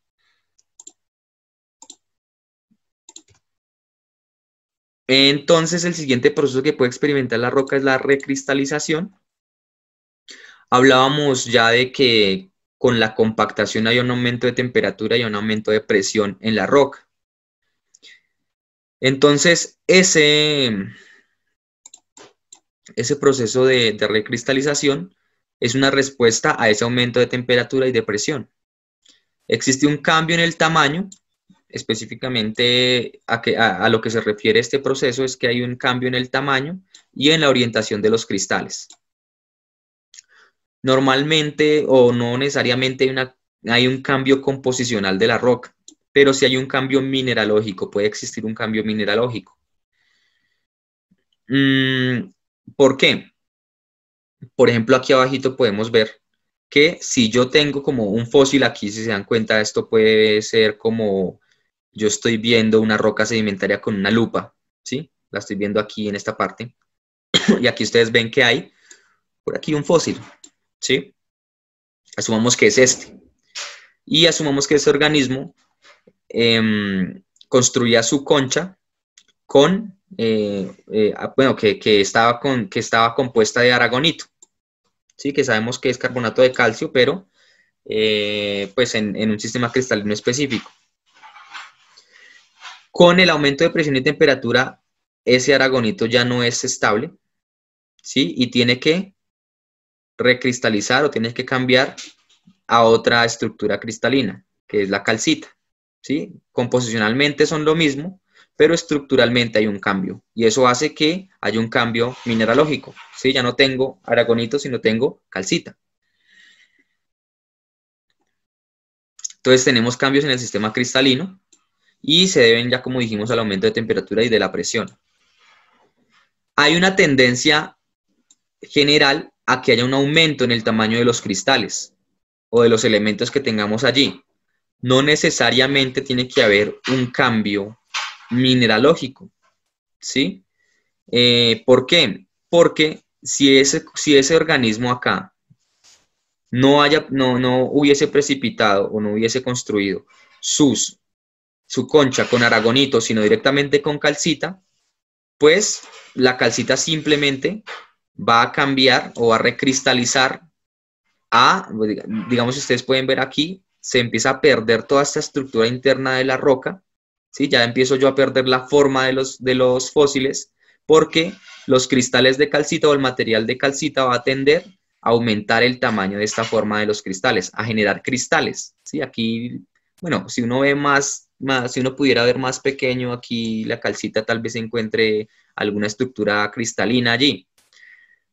Entonces, el siguiente proceso que puede experimentar la roca es la recristalización. Hablábamos ya de que con la compactación hay un aumento de temperatura y un aumento de presión en la roca. Entonces, ese, ese proceso de, de recristalización es una respuesta a ese aumento de temperatura y de presión. Existe un cambio en el tamaño específicamente a, lo que se refiere este proceso es que hay un cambio en el tamaño y en la orientación de los cristales. Normalmente o no necesariamente hay, una, hay un cambio composicional de la roca, pero si hay un cambio mineralógico, puede existir un cambio mineralógico. Mm, ¿Por qué? Por ejemplo, aquí abajito podemos ver que si yo tengo como un fósil aquí, si se dan cuenta, esto puede ser como yo estoy viendo una roca sedimentaria con una lupa, ¿sí? La estoy viendo aquí en esta parte. y aquí ustedes ven que hay por aquí un fósil, ¿sí? Asumamos que es este. Y asumamos que ese organismo em, construía su concha con, eh, eh, ah, bueno, que, estaba con, que estaba compuesta de aragonito, ¿sí? Que sabemos que es carbonato de calcio, pero eh, pues en un sistema cristalino específico. Con el aumento de presión y temperatura, ese aragonito ya no es estable, ¿sí? Y tiene que recristalizar o tiene que cambiar a otra estructura cristalina, que es la calcita, ¿sí? Composicionalmente son lo mismo, pero estructuralmente hay un cambio. Y eso hace que haya un cambio mineralógico, ¿sí? Ya no tengo aragonito, sino tengo calcita. Entonces tenemos cambios en el sistema cristalino, y se deben ya, como dijimos, al aumento de temperatura y de la presión. Hay una tendencia general a que haya un aumento en el tamaño de los cristales o de los elementos que tengamos allí. No necesariamente tiene que haber un cambio mineralógico, ¿sí? Eh, ¿Por qué? Porque si ese, si ese organismo acá no, haya, no, no hubiese precipitado o no hubiese construido sus, su concha con aragonito, sino directamente con calcita, pues la calcita simplemente va a cambiar o va a recristalizar a, digamos, ustedes pueden ver aquí, se empieza a perder toda esta estructura interna de la roca, ¿sí? Ya empiezo yo a perder la forma de los, de los fósiles, porque los cristales de calcita o el material de calcita va a tender a aumentar el tamaño de esta forma de los cristales, a generar cristales, ¿sí? Aquí, bueno, si uno ve más, si uno pudiera ver más pequeño, aquí la calcita tal vez encuentre alguna estructura cristalina allí,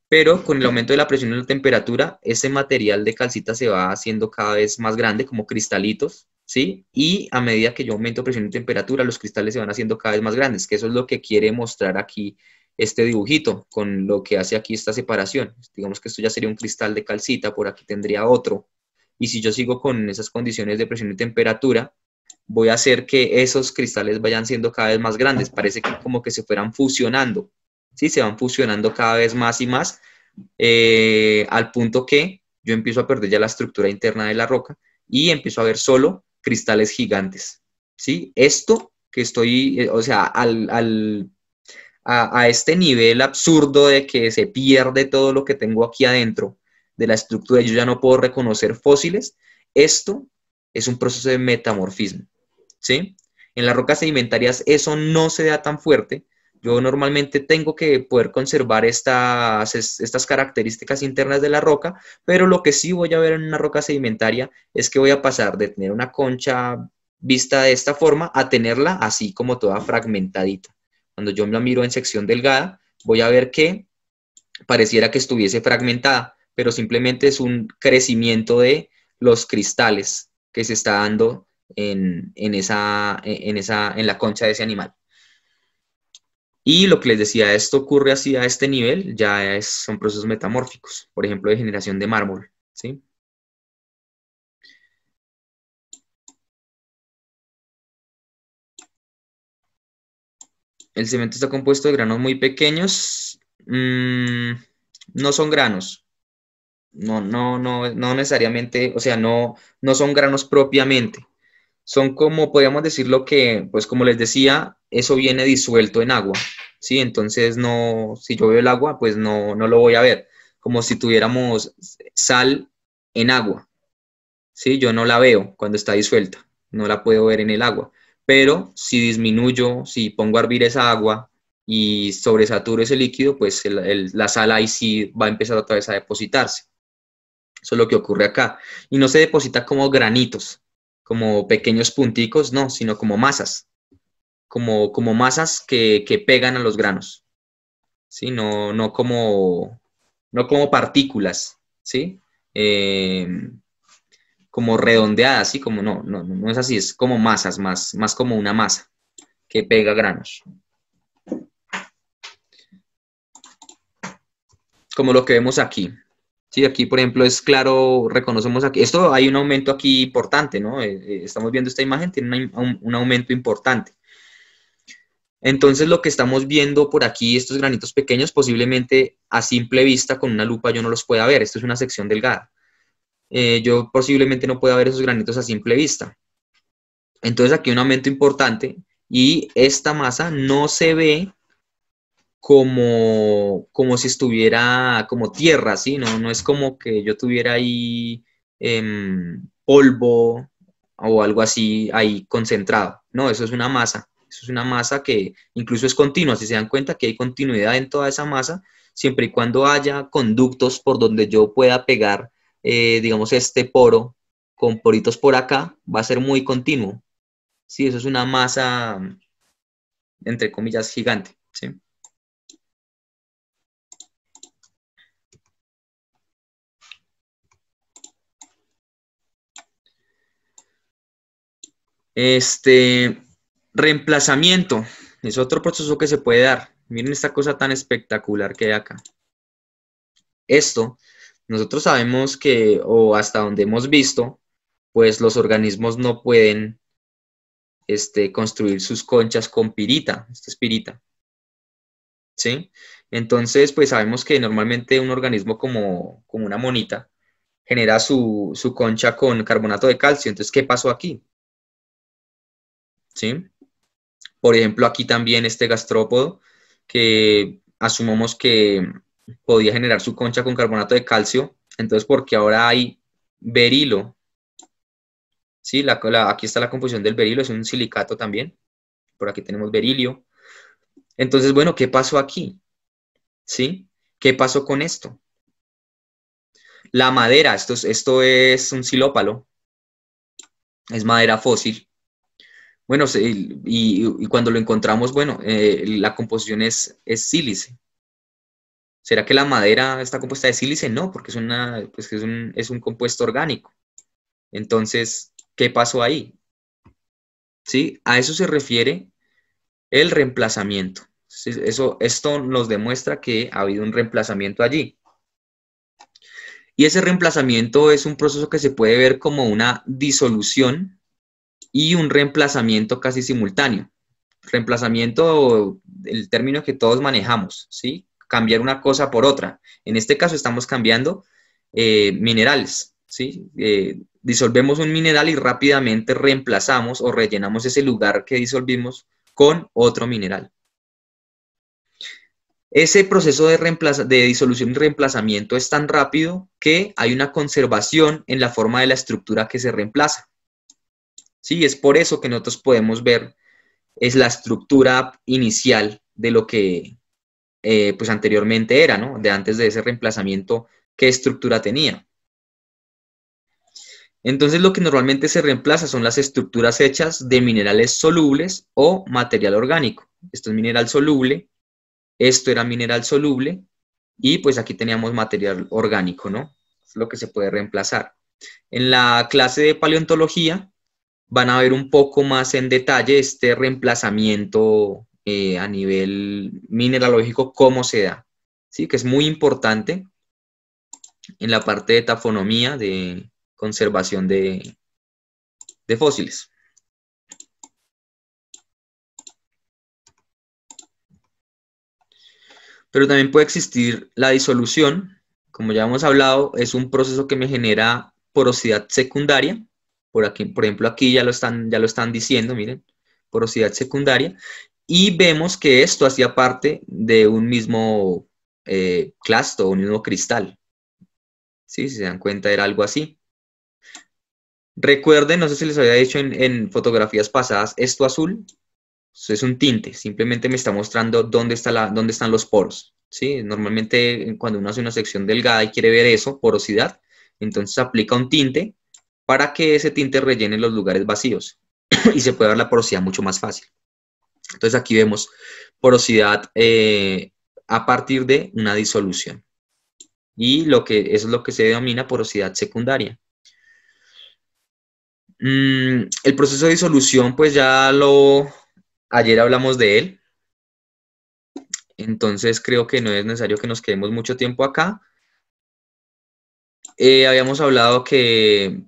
pero con el aumento de la presión y la temperatura, ese material de calcita se va haciendo cada vez más grande, como cristalitos, ¿sí? Y a medida que yo aumento presión y temperatura, los cristales se van haciendo cada vez más grandes, que eso es lo que quiere mostrar aquí este dibujito, con lo que hace aquí esta separación. Digamos que esto ya sería un cristal de calcita, por aquí tendría otro. Y si yo sigo con esas condiciones de presión y temperatura, voy a hacer que esos cristales vayan siendo cada vez más grandes. Parece que como que se fueran fusionando. ¿sí? Se van fusionando cada vez más y más, eh, al punto que yo empiezo a perder ya la estructura interna de la roca y empiezo a ver solo cristales gigantes, ¿sí? Esto que estoy, eh, o sea, al, a, a, este nivel absurdo de que se pierde todo lo que tengo aquí adentro de la estructura, yo ya no puedo reconocer fósiles, esto es un proceso de metamorfismo, ¿sí? En las rocas sedimentarias eso no se da tan fuerte, yo normalmente tengo que poder conservar estas, estas características internas de la roca, pero lo que sí voy a ver en una roca sedimentaria es que voy a pasar de tener una concha vista de esta forma a tenerla así como toda fragmentadita. Cuando yo me la miro en sección delgada, voy a ver que pareciera que estuviese fragmentada, pero simplemente es un crecimiento de los cristales que se está dando en, esa, en, esa, en la concha de ese animal. Y lo que les decía, esto ocurre así a este nivel, ya son procesos metamórficos, por ejemplo, de generación de mármol. ¿sí? El cemento está compuesto de granos muy pequeños. Mm, no son granos. No, no, no, no necesariamente, o sea, no, no son granos propiamente. Son como, podríamos decirlo que, pues como les decía, eso viene disuelto en agua. ¿sí? Entonces, no, si yo veo el agua, pues no, no lo voy a ver, como si tuviéramos sal en agua, ¿sí? Yo no la veo cuando está disuelta, no la puedo ver en el agua, pero si disminuyo, si pongo a hervir esa agua y sobresaturo ese líquido, pues la sal ahí sí va a empezar otra vez a depositarse. Eso es lo que ocurre acá. Y no se deposita como granitos, como pequeños punticos, no, sino como masas como, como masas que, pegan a los granos, ¿sí? No, no, como, no como partículas, ¿sí? Em, como redondeadas, ¿sí? Como no, no, no es así, es como masas, más, más como una masa que pega granos. Como lo que vemos aquí. Sí, aquí, por ejemplo, es claro, reconocemos aquí, esto hay un aumento aquí importante, ¿no? Eh, eh, estamos viendo esta imagen, tiene un aumento importante. Entonces lo que estamos viendo por aquí, estos granitos pequeños, posiblemente a simple vista con una lupa yo no los pueda ver. Esto es una sección delgada. Eh, yo posiblemente no pueda ver esos granitos a simple vista. Entonces aquí un aumento importante y esta masa no se ve como, como si estuviera como tierra, ¿sí? No, no es como que yo tuviera ahí em, polvo o algo así ahí concentrado. No, eso es una masa eso es una masa que incluso es continua. Si se dan cuenta que hay continuidad en toda esa masa, siempre y cuando haya conductos por donde yo pueda pegar, eh, digamos, este poro con poritos por acá, va a ser muy continuo. Sí, eso es una masa, entre comillas, gigante. ¿sí? Este, Reemplazamiento es otro proceso que se puede dar. Miren esta cosa tan espectacular que hay acá. Esto, nosotros sabemos que, o hasta donde hemos visto, pues los organismos no pueden este, construir sus conchas con pirita. Esta es pirita. ¿Sí? Entonces, pues sabemos que normalmente un organismo como, como una monita genera su, su, concha con carbonato de calcio. Entonces, ¿qué pasó aquí? ¿Sí? Por ejemplo, aquí también este gastrópodo, que asumamos que podía generar su concha con carbonato de calcio, entonces porque ahora hay berilo. Sí, la, aquí está la composición del berilo, es un silicato también. Por aquí tenemos berilio. Entonces, bueno, ¿qué pasó aquí? ¿Sí? ¿Qué pasó con esto? La madera, esto, esto es un silópalo, es madera fósil. Bueno, y, cuando lo encontramos, bueno, eh, la composición es, es sílice. ¿Será que la madera está compuesta de sílice? No, porque es, una, pues es, un, es un compuesto orgánico. Entonces, ¿qué pasó ahí? ¿Sí? A eso se refiere el reemplazamiento. Eso, esto nos demuestra que ha habido un reemplazamiento allí. Y ese reemplazamiento es un proceso que se puede ver como una disolución y un reemplazamiento casi simultáneo. Reemplazamiento, el término que todos manejamos, ¿sí? cambiar una cosa por otra. En este caso estamos cambiando eh, minerales, ¿sí? Eh, disolvemos un mineral y rápidamente reemplazamos o rellenamos ese lugar que disolvimos con otro mineral. Ese proceso de, de disolución y reemplazamiento es tan rápido que hay una conservación en la forma de la estructura que se reemplaza. Sí, es por eso que nosotros podemos ver es la estructura inicial de lo que eh, pues anteriormente era, ¿no? De antes de ese reemplazamiento, qué estructura tenía. Entonces lo que normalmente se reemplaza son las estructuras hechas de minerales solubles o material orgánico. Esto es mineral soluble, esto era mineral soluble y pues aquí teníamos material orgánico, ¿no? Es lo que se puede reemplazar. En la clase de paleontología van a ver un poco más en detalle este reemplazamiento eh, a nivel mineralógico cómo se da, ¿sí? que es muy importante en la parte de tafonomía, de conservación de, de fósiles. Pero también puede existir la disolución, como ya hemos hablado, es un proceso que me genera porosidad secundaria. Por aquí, por ejemplo, aquí ya lo están, ya lo están diciendo, miren, porosidad secundaria y vemos que esto hacía parte de un mismo eh, clasto, un mismo cristal. ¿Sí? Si se dan cuenta, era algo así. Recuerden, no sé si les había dicho en, fotografías pasadas, esto azul es un tinte, simplemente me está mostrando dónde, está la, dónde están los poros. ¿sí? Normalmente cuando uno hace una sección delgada y quiere ver eso, porosidad, entonces aplica un tinte para que ese tinte rellene los lugares vacíos y se pueda ver la porosidad mucho más fácil. Entonces aquí vemos porosidad eh, a partir de una disolución. Y lo que, eso es lo que se denomina porosidad secundaria. Mm, el proceso de disolución, pues ya lo, ayer hablamos de él. Entonces creo que no es necesario que nos quedemos mucho tiempo acá. Eh, habíamos hablado que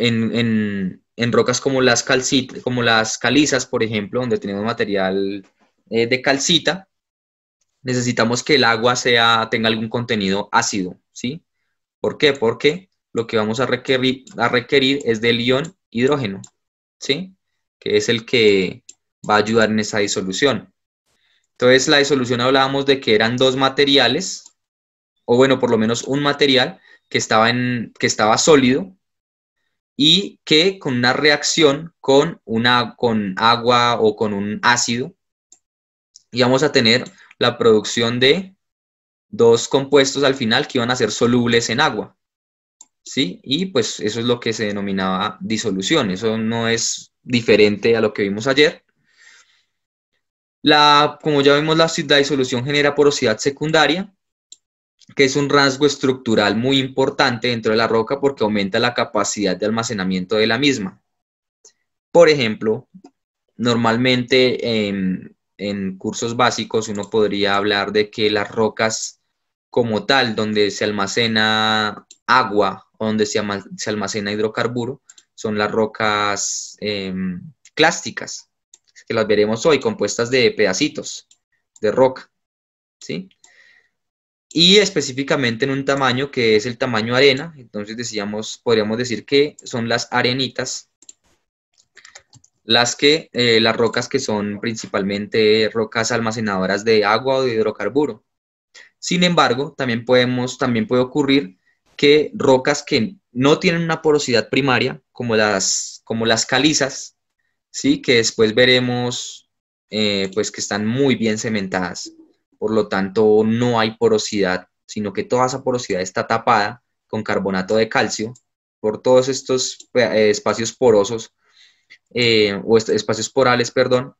en, en rocas como las, como las calizas, por ejemplo, donde tenemos material eh, de calcita, necesitamos que el agua sea, tenga algún contenido ácido, ¿sí? ¿Por qué? Porque lo que vamos a requerir, a requerir es del ion hidrógeno, ¿sí? Que es el que va a ayudar en esa disolución. Entonces, la disolución hablábamos de que eran dos materiales, o bueno, por lo menos un material que estaba, en, que estaba sólido y que con una reacción con, una, con agua o con un ácido íbamos a tener la producción de dos compuestos al final que iban a ser solubles en agua. ¿Sí? Y pues eso es lo que se denominaba disolución. Eso no es diferente a lo que vimos ayer. La, como ya vimos, la disolución genera porosidad secundaria que es un rasgo estructural muy importante dentro de la roca porque aumenta la capacidad de almacenamiento de la misma. Por ejemplo, normalmente en, cursos básicos uno podría hablar de que las rocas como tal, donde se almacena agua donde se, almacena hidrocarburo, son las rocas em, clásticas, que las veremos hoy, compuestas de pedacitos de roca, ¿sí? Y específicamente en un tamaño que es el tamaño arena, entonces decíamos, podríamos decir que son las arenitas, las que, eh, las rocas que son principalmente rocas almacenadoras de agua o de hidrocarburo. Sin embargo, también, podemos, también puede ocurrir que rocas que no tienen una porosidad primaria, como las, como las calizas, ¿sí? que después veremos eh, pues que están muy bien cementadas. Por lo tanto, no hay porosidad, sino que toda esa porosidad está tapada con carbonato de calcio por todos estos eh, espacios porosos eh, o espacios porales, perdón,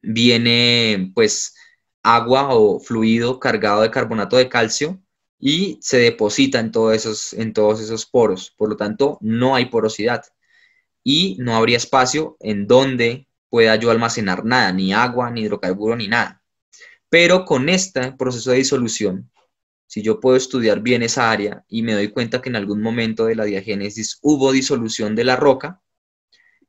viene pues agua o fluido cargado de carbonato de calcio y se deposita en todos esos, en todos esos poros. Por lo tanto, no hay porosidad y no habría espacio en donde pueda yo almacenar nada, ni agua, ni hidrocarburo, ni nada. Pero con este proceso de disolución, si yo puedo estudiar bien esa área y me doy cuenta que en algún momento de la diagénesis hubo disolución de la roca,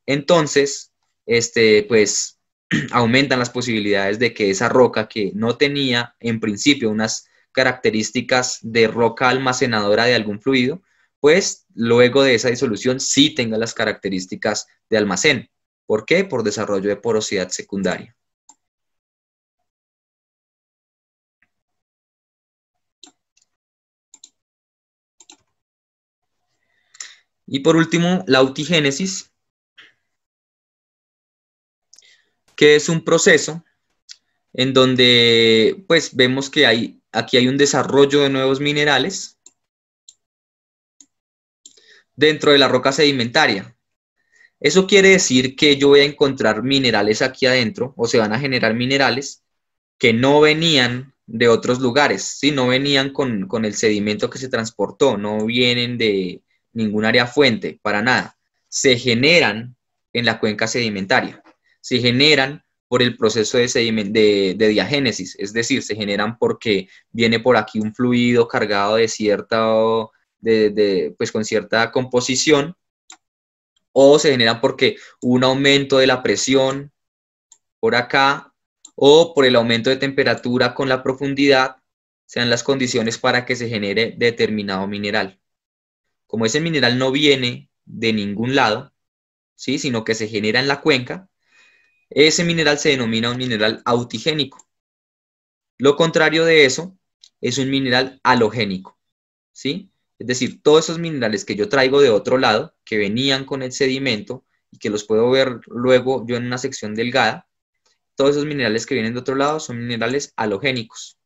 entonces, este, pues aumentan las posibilidades de que esa roca que no tenía en principio unas características de roca almacenadora de algún fluido, pues luego de esa disolución sí tenga las características de almacén. ¿Por qué? Por desarrollo de porosidad secundaria. Y por último, la autigénesis, que es un proceso en donde pues vemos que hay, aquí hay un desarrollo de nuevos minerales dentro de la roca sedimentaria. Eso quiere decir que yo voy a encontrar minerales aquí adentro, o se van a generar minerales que no venían de otros lugares, ¿sí? no venían con, con el sedimento que se transportó, no vienen de ningún área fuente, para nada. Se generan en la cuenca sedimentaria se generan por el proceso de, de, diagénesis, es decir, se generan porque viene por aquí un fluido cargado de cierta, de, pues con cierta composición, o se generan porque un aumento de la presión por acá, o por el aumento de temperatura con la profundidad, sean las condiciones para que se genere determinado mineral. Como ese mineral no viene de ningún lado, ¿sí? sino que se genera en la cuenca, ese mineral se denomina un mineral autigénico. Lo contrario de eso es un mineral halogénico, ¿sí? Es decir, todos esos minerales que yo traigo de otro lado, que venían con el sedimento y que los puedo ver luego yo en una sección delgada, todos esos minerales que vienen de otro lado son minerales halogénicos.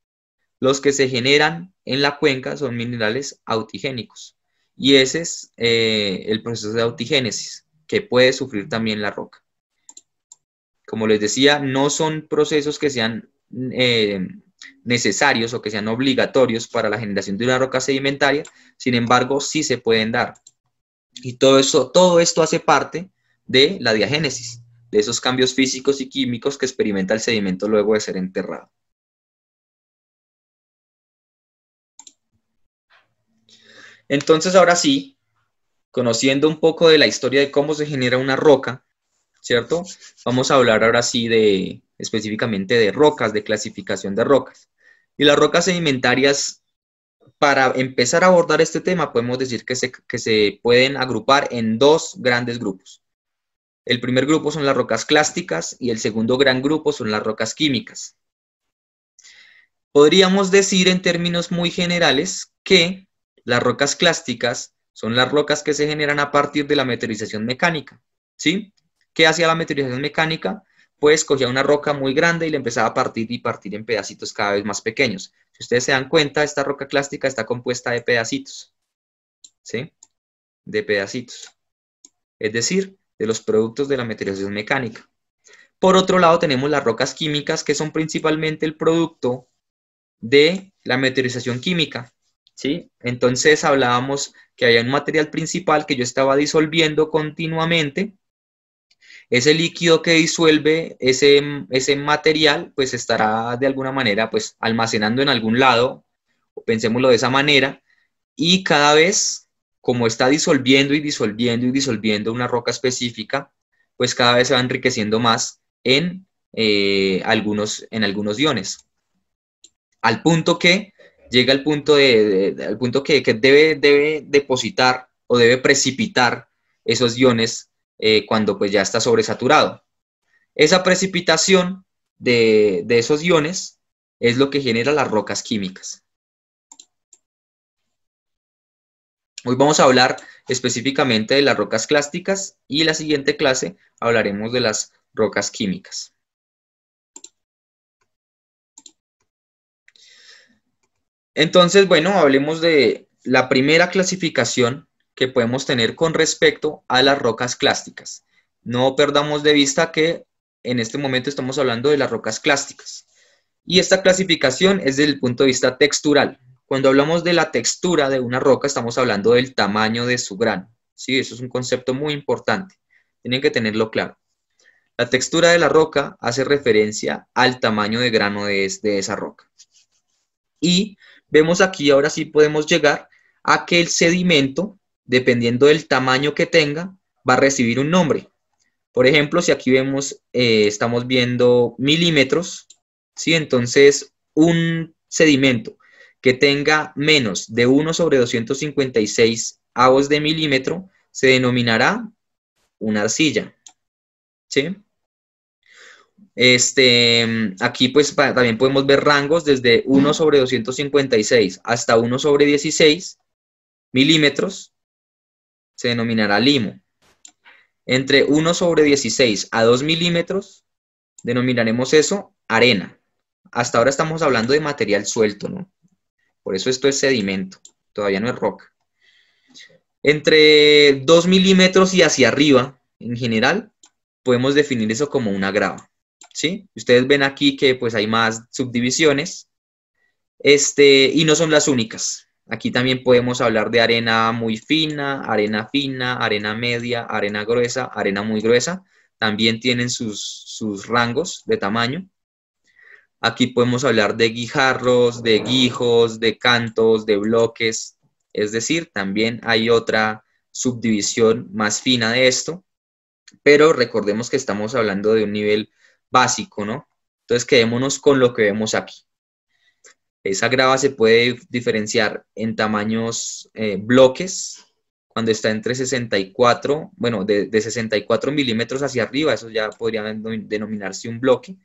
Los que se generan en la cuenca son minerales autigénicos. Y ese es eh, el proceso de autigénesis que puede sufrir también la roca. Como les decía, no son procesos que sean eh, necesarios o que sean obligatorios para la generación de una roca sedimentaria, sin embargo, sí se pueden dar. Y todo, eso, todo esto hace parte de la diagénesis, de esos cambios físicos y químicos que experimenta el sedimento luego de ser enterrado. Entonces, ahora sí, conociendo un poco de la historia de cómo se genera una roca, ¿cierto? Vamos a hablar ahora sí de específicamente de rocas, de clasificación de rocas. Y las rocas sedimentarias, para empezar a abordar este tema, podemos decir que se, que se pueden agrupar en dos grandes grupos. El primer grupo son las rocas clásticas y el segundo gran grupo son las rocas químicas. Podríamos decir en términos muy generales que las rocas clásticas son las rocas que se generan a partir de la meteorización mecánica, ¿sí? ¿Qué hacía la meteorización mecánica? Pues cogía una roca muy grande y le empezaba a partir y partir en pedacitos cada vez más pequeños. Si ustedes se dan cuenta, esta roca clástica está compuesta de pedacitos, ¿sí? De pedacitos. Es decir, de los productos de la meteorización mecánica. Por otro lado, tenemos las rocas químicas, que son principalmente el producto de la meteorización química. ¿Sí? Entonces hablábamos que había un material principal que yo estaba disolviendo continuamente ese líquido que disuelve ese, ese material, pues estará de alguna manera pues almacenando en algún lado pensémoslo de esa manera, y cada vez, como está disolviendo y disolviendo y disolviendo una roca específica, pues cada vez se va enriqueciendo más en, eh, algunos, en algunos iones. Al punto que llega al punto, de, punto que, debe, debe depositar o debe precipitar esos iones eh, cuando pues ya está sobresaturado. Esa precipitación de, de esos iones es lo que genera las rocas químicas. Hoy vamos a hablar específicamente de las rocas clásticas y la siguiente clase hablaremos de las rocas químicas. Entonces, bueno, hablemos de la primera clasificación que podemos tener con respecto a las rocas clásticas. No perdamos de vista que en este momento estamos hablando de las rocas clásticas. Y esta clasificación es desde el punto de vista textural. Cuando hablamos de la textura de una roca, estamos hablando del tamaño de su grano. Sí, eso es un concepto muy importante. Tienen que tenerlo claro. La textura de la roca hace referencia al tamaño de grano de, de esa roca. Y vemos aquí, ahora sí podemos llegar a que el sedimento, dependiendo del tamaño que tenga, va a recibir un nombre. Por ejemplo, si aquí vemos, eh, estamos viendo milímetros, ¿sí? Entonces, un sedimento que tenga menos de 1 sobre 256 avos de milímetro se denominará una arcilla, ¿sí? Este, aquí pues también podemos ver rangos desde 1 sobre 256 hasta 1 sobre 16 milímetros, se denominará limo. Entre 1 sobre 16 a 2 milímetros, denominaremos eso arena. Hasta ahora estamos hablando de material suelto, ¿no? Por eso esto es sedimento, todavía no es roca. Entre 2 milímetros y hacia arriba, en general, podemos definir eso como una grava. ¿Sí? Ustedes ven aquí que pues hay más subdivisiones este, y no son las únicas. Aquí también podemos hablar de arena muy fina, arena fina, arena media, arena gruesa, arena muy gruesa. También tienen sus, sus rangos de tamaño. Aquí podemos hablar de guijarros, de guijos, de cantos, de bloques. Es decir, también hay otra subdivisión más fina de esto. Pero recordemos que estamos hablando de un nivel básico, ¿no? Entonces quedémonos con lo que vemos aquí. Esa grava se puede diferenciar en tamaños eh, bloques, cuando está entre 64, bueno, de, 64 milímetros hacia arriba, eso ya podría denominarse un bloque,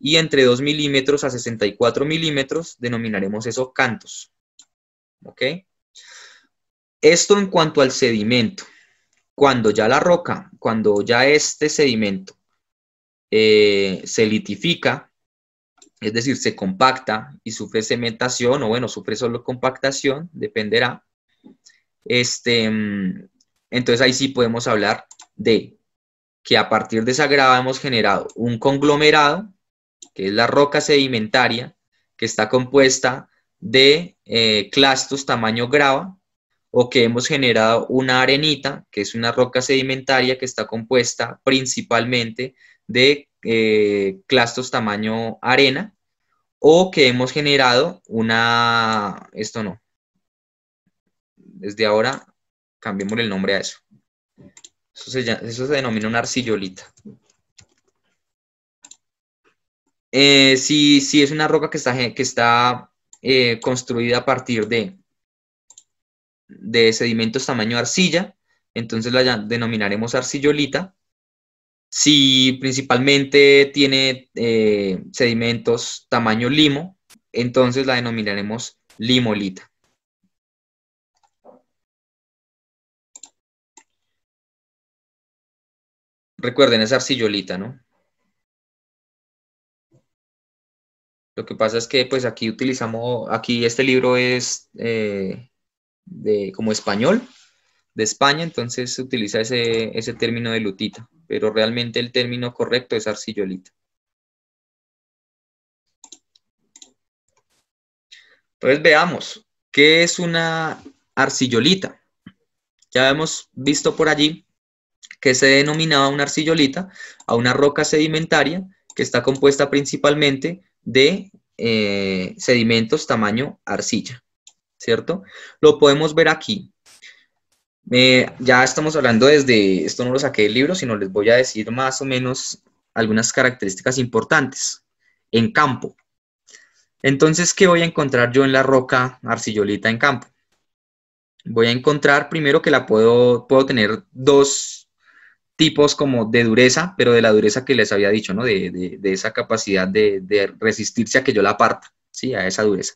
y entre 2 milímetros a 64 milímetros denominaremos eso cantos. ¿Ok? Esto en cuanto al sedimento. Cuando ya la roca, cuando ya este sedimento eh, se litifica, es decir, se compacta y sufre cementación, o bueno, sufre solo compactación, dependerá. Este, mm, entonces ahí sí podemos hablar de que a partir de esa grava hemos generado un conglomerado, que es la roca sedimentaria, que está compuesta de eh, clastos tamaño grava, o que hemos generado una arenita, que es una roca sedimentaria que está compuesta principalmente de eh, clastos tamaño arena o que hemos generado una, esto no, desde ahora cambiemos el nombre a eso. Eso se, denomina una arcillolita. Eh, si, es una roca que está, que está eh, construida a partir de, de sedimentos tamaño arcilla, entonces la denominaremos arcillolita. Si principalmente tiene eh, sedimentos tamaño limo, entonces la denominaremos limolita. Recuerden, es arcillolita, ¿no? Lo que pasa es que pues aquí utilizamos, aquí este libro es eh, de, como español, de España, entonces se utiliza ese, ese término de lutita pero realmente el término correcto es arcillolita. Entonces veamos, ¿qué es una arcillolita? Ya hemos visto por allí que se denominaba una arcillolita a una roca sedimentaria que está compuesta principalmente de eh, sedimentos tamaño arcilla. ¿cierto? Lo podemos ver aquí. Ya estamos hablando desde, esto no lo saqué del libro, sino les voy a decir más o menos algunas características importantes en campo. Entonces, ¿qué voy a encontrar yo en la roca arcillolita en campo? Voy a encontrar primero que la puedo, puedo tener dos tipos como de dureza, pero de la dureza que les había dicho, ¿no? De, esa capacidad de, de, resistirse a que yo la aparta, ¿sí? A esa dureza.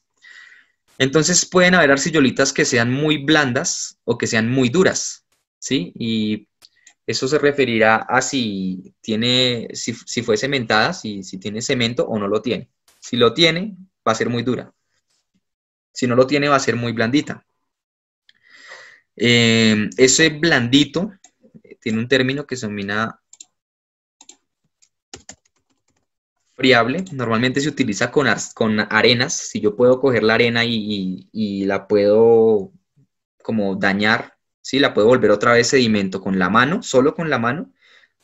Entonces pueden haber arcillolitas que sean muy blandas o que sean muy duras, ¿sí? Y eso se referirá a si tiene, si, fue cementada, si, tiene cemento o no lo tiene. Si lo tiene, va a ser muy dura. Si no lo tiene, va a ser muy blandita. Eh, ese blandito tiene un término que se denomina Normalmente se utiliza con, con arenas. Si yo puedo coger la arena y, la puedo como dañar, ¿sí? la puedo volver otra vez sedimento con la mano, solo con la mano.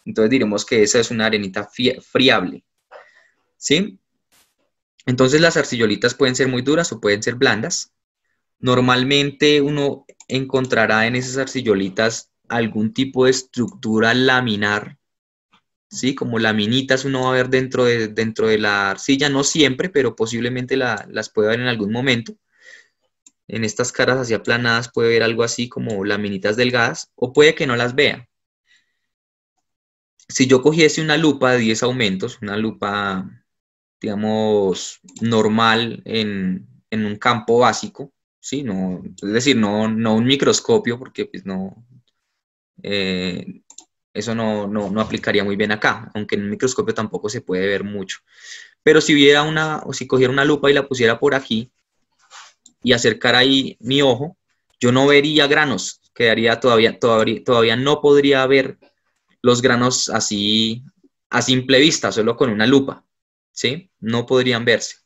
Entonces diremos que esa es una arenita friable. ¿Sí? Entonces las arcillolitas pueden ser muy duras o pueden ser blandas. Normalmente uno encontrará en esas arcillolitas algún tipo de estructura laminar, ¿sí? Como laminitas uno va a ver dentro de, dentro de la arcilla, no siempre, pero posiblemente las puede ver en algún momento. En estas caras así aplanadas puede ver algo así como laminitas delgadas, o puede que no las vea. Si yo cogiese una lupa de 10 aumentos, una lupa digamos, normal en, un campo básico, ¿sí? No, es decir, no, un microscopio, porque pues no, eh, eso no, aplicaría muy bien acá, aunque en un microscopio tampoco se puede ver mucho. Pero si hubiera una, o si cogiera una lupa y la pusiera por aquí y acercara ahí mi ojo, yo no vería granos, quedaría todavía, todavía, todavía no podría ver los granos así a simple vista, solo con una lupa. ¿sí? No podrían verse.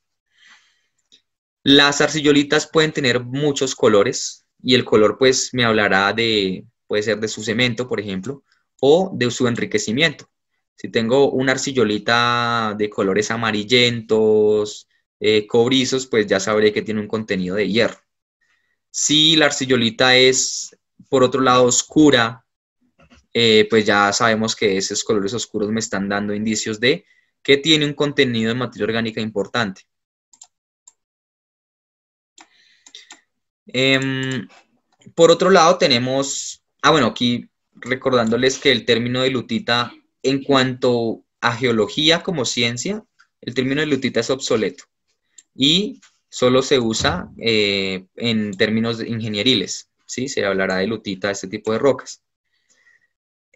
Las arcillolitas pueden tener muchos colores y el color pues me hablará de, puede ser de su cemento, por ejemplo, o de su enriquecimiento. Si tengo una arcillolita de colores amarillentos, eh, cobrizos, pues ya sabré que tiene un contenido de hierro. Si la arcillolita es, por otro lado, oscura, eh, pues ya sabemos que esos colores oscuros me están dando indicios de que tiene un contenido de materia orgánica importante. Em, por otro lado tenemos, ah bueno, aquí recordándoles que el término de lutita en cuanto a geología como ciencia, el término de lutita es obsoleto y solo se usa eh, en términos ingenieriles, ¿sí? Se hablará de lutita, este tipo de rocas.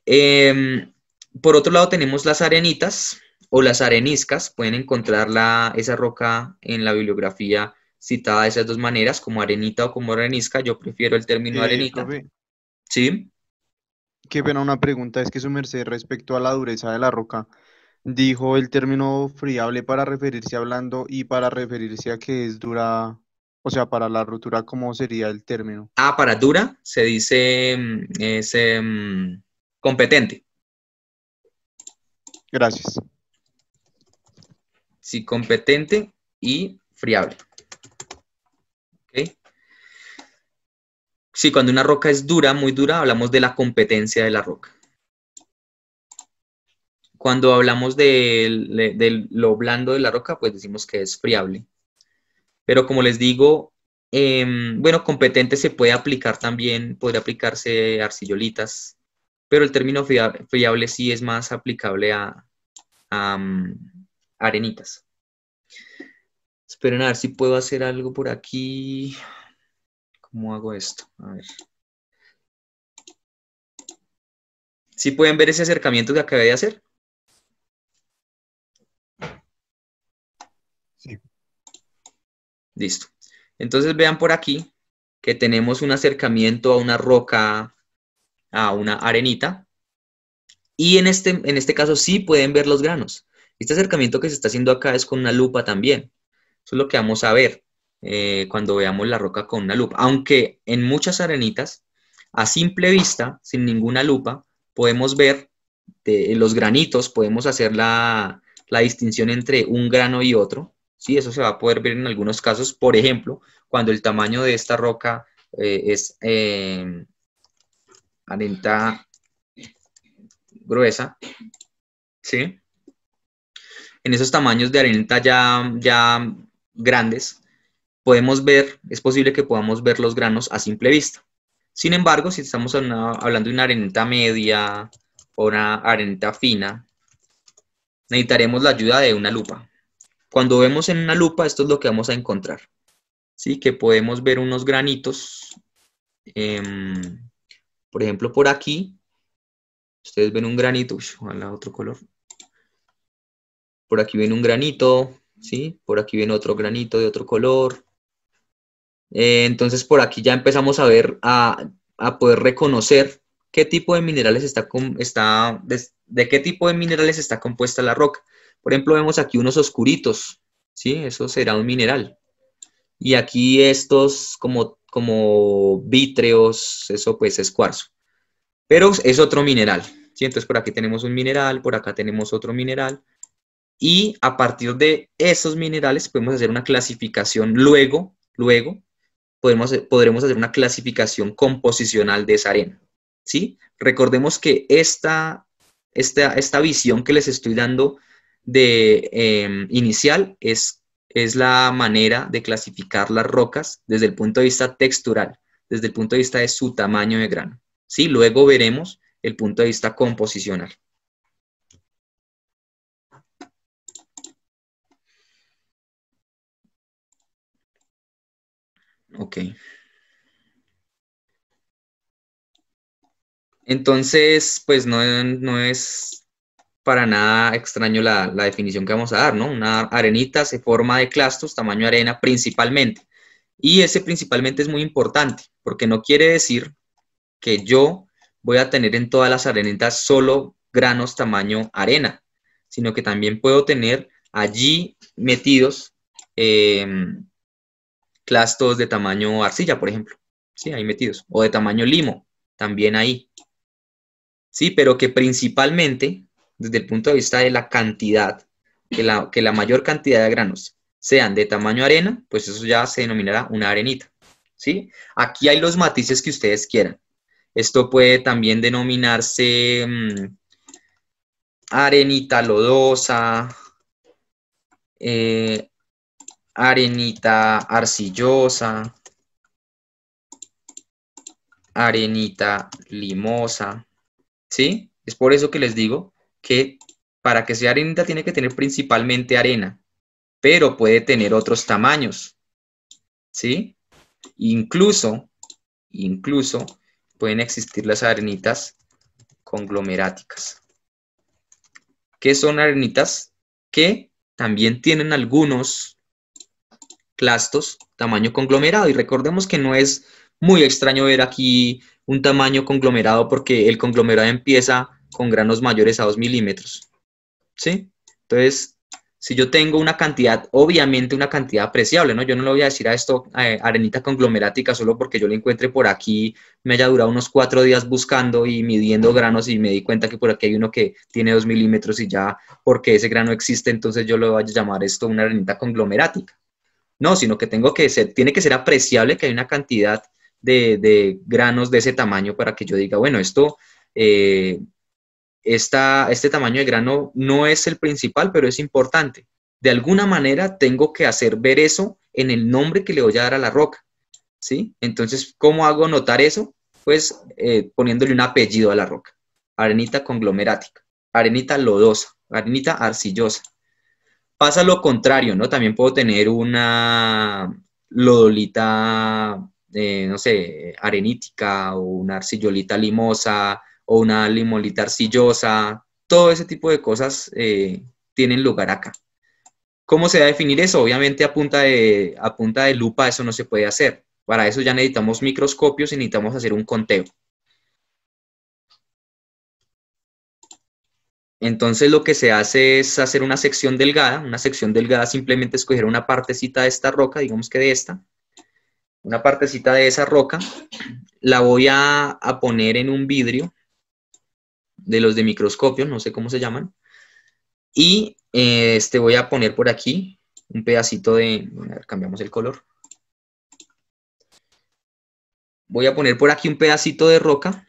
Em, por otro lado tenemos las arenitas, o las areniscas, pueden encontrar esa roca en la bibliografía citada de esas dos maneras, como arenita o como arenisca. Yo prefiero el término arenita. ¿Sí? Qué pena una pregunta, es que su merced respecto a la dureza de la roca, dijo el término friable para referirse a blando y para referirse a que es dura, o sea, para la rotura, ¿cómo sería el término? Ah, para dura se dice mm, es em, competente. Gracias. Sí, competente y friable. Sí, cuando una roca es dura, muy dura, hablamos de la competencia de la roca. Cuando hablamos de, lo blando de la roca, pues decimos que es friable. Pero como les digo, em, bueno, competente se puede aplicar también, podría aplicarse arcillolitas, pero el término friable, sí es más aplicable a, arenitas. Esperen a ver si puedo hacer algo por aquí. ¿Cómo hago esto? A ver. ¿Sí pueden ver ese acercamiento que acabé de hacer? Sí. Listo. Entonces vean por aquí que tenemos un acercamiento a una roca, a una arenita. Y en este, en este caso sí pueden ver los granos. Este acercamiento que se está haciendo acá es con una lupa también. Eso es lo que vamos a ver eh, cuando veamos la roca con una lupa. Aunque en muchas arenitas, a simple vista, sin ninguna lupa, podemos ver los granitos, podemos hacer la, distinción entre un grano y otro, ¿sí? Eso se va a poder ver en algunos casos, por ejemplo, cuando el tamaño de esta roca eh, es eh, arenita gruesa, ¿sí? En esos tamaños de arenita ya, ya grandes, podemos ver, es posible que podamos ver los granos a simple vista. Sin embargo, si estamos hablando de una arenita media o una arenita fina, necesitaremos la ayuda de una lupa. Cuando vemos en una lupa, esto es lo que vamos a encontrar. ¿Sí? Que podemos ver unos granitos. Em, por ejemplo, por aquí. Ustedes ven un granito. ojalá otro color. Por aquí ven un granito. ¿Sí? Por aquí ven otro granito de otro color. Eh, entonces, por aquí ya empezamos a ver, a, poder reconocer qué tipo de minerales está, está de qué tipo de minerales está compuesta la roca. Por ejemplo, vemos aquí unos oscuritos, ¿sí? Eso será un mineral. Y aquí estos como, como vítreos, eso pues es cuarzo. Pero es otro mineral, ¿sí? Entonces por aquí tenemos un mineral, por acá tenemos otro mineral. Y a partir de esos minerales podemos hacer una clasificación. Luego, luego, podemos, podremos hacer una clasificación composicional de esa arena, ¿sí? Recordemos que esta, esta, esta visión que les estoy dando de em, inicial es, es la manera de clasificar las rocas desde el punto de vista textural, desde el punto de vista de su tamaño de grano. ¿sí? Luego veremos el punto de vista composicional. Ok. Entonces, pues no, no es para nada extraño la, definición que vamos a dar, ¿no? Una arenita se forma de clastos, tamaño arena principalmente. Y ese principalmente es muy importante, porque no quiere decir que yo voy a tener en todas las arenitas solo granos tamaño arena, sino que también puedo tener allí metidos em, clastos de tamaño arcilla, por ejemplo. Sí, ahí metidos. O de tamaño limo, también ahí. Sí, pero que principalmente desde el punto de vista de la cantidad, que la, que la mayor cantidad de granos sean de tamaño arena, pues eso ya se denominará una arenita. ¿sí? Aquí hay los matices que ustedes quieran. Esto puede también denominarse mm, arenita lodosa, eh, arenita arcillosa, arenita limosa, ¿sí? Es por eso que les digo que para que sea arenita tiene que tener principalmente arena, pero puede tener otros tamaños, ¿sí? Incluso, incluso pueden existir las arenitas conglomeráticas. ¿Qué son arenitas? Que también tienen algunos clastos tamaño conglomerado. Y recordemos que no es muy extraño ver aquí un tamaño conglomerado porque el conglomerado empieza con granos mayores a 2 milímetros. ¿Sí? Entonces, si yo tengo una cantidad, obviamente una cantidad apreciable, ¿no? Yo no le voy a decir a esto eh, arenita conglomerática solo porque yo la encuentre por aquí, me haya durado unos cuatro días buscando y midiendo granos y me di cuenta que por aquí hay uno que tiene 2 milímetros y ya porque ese grano existe, entonces yo le voy a llamar esto una arenita conglomerática. No, sino que tengo que ser, tiene que ser apreciable que hay una cantidad de, granos de ese tamaño para que yo diga, bueno, esto eh, este tamaño de grano no es el principal, pero es importante. De alguna manera tengo que hacer ver eso en el nombre que le voy a dar a la roca. ¿sí? Entonces, ¿cómo hago notar eso? Pues eh, poniéndole un apellido a la roca. Arenita conglomerática, arenita lodosa, arenita arcillosa. Pasa lo contrario, ¿no? También puedo tener una lodolita, eh, no sé, arenítica o una arcillolita limosa, o una limolita arcillosa, todo ese tipo de cosas eh, tienen lugar acá. ¿Cómo se va a definir eso? Obviamente a punta, de, a punta de lupa eso no se puede hacer. Para eso ya necesitamos microscopios y necesitamos hacer un conteo. Entonces lo que se hace es hacer una sección delgada. Una sección delgada simplemente escoger una partecita de esta roca, digamos que de esta. Una partecita de esa roca. La voy a, a poner en un vidrio de los de microscopio, no sé cómo se llaman. Y eh, este voy a poner por aquí un pedacito de, a ver, cambiamos el color. Voy a poner por aquí un pedacito de roca.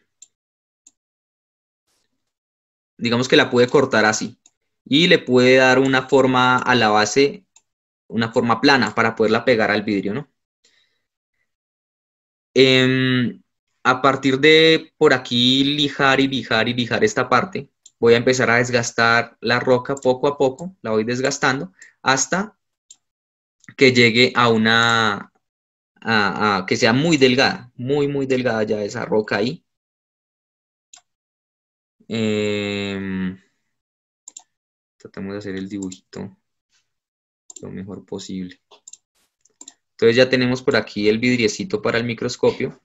Digamos que la puede cortar así. Y le puede dar una forma a la base, una forma plana para poderla pegar al vidrio, ¿no? Em, a partir de por aquí lijar y lijar y lijar esta parte, voy a empezar a desgastar la roca poco a poco, la voy desgastando hasta que llegue a una, que sea muy delgada, muy, muy delgada ya esa roca ahí. Em, tratamos de hacer el dibujito lo mejor posible. Entonces ya tenemos por aquí el vidriecito para el microscopio.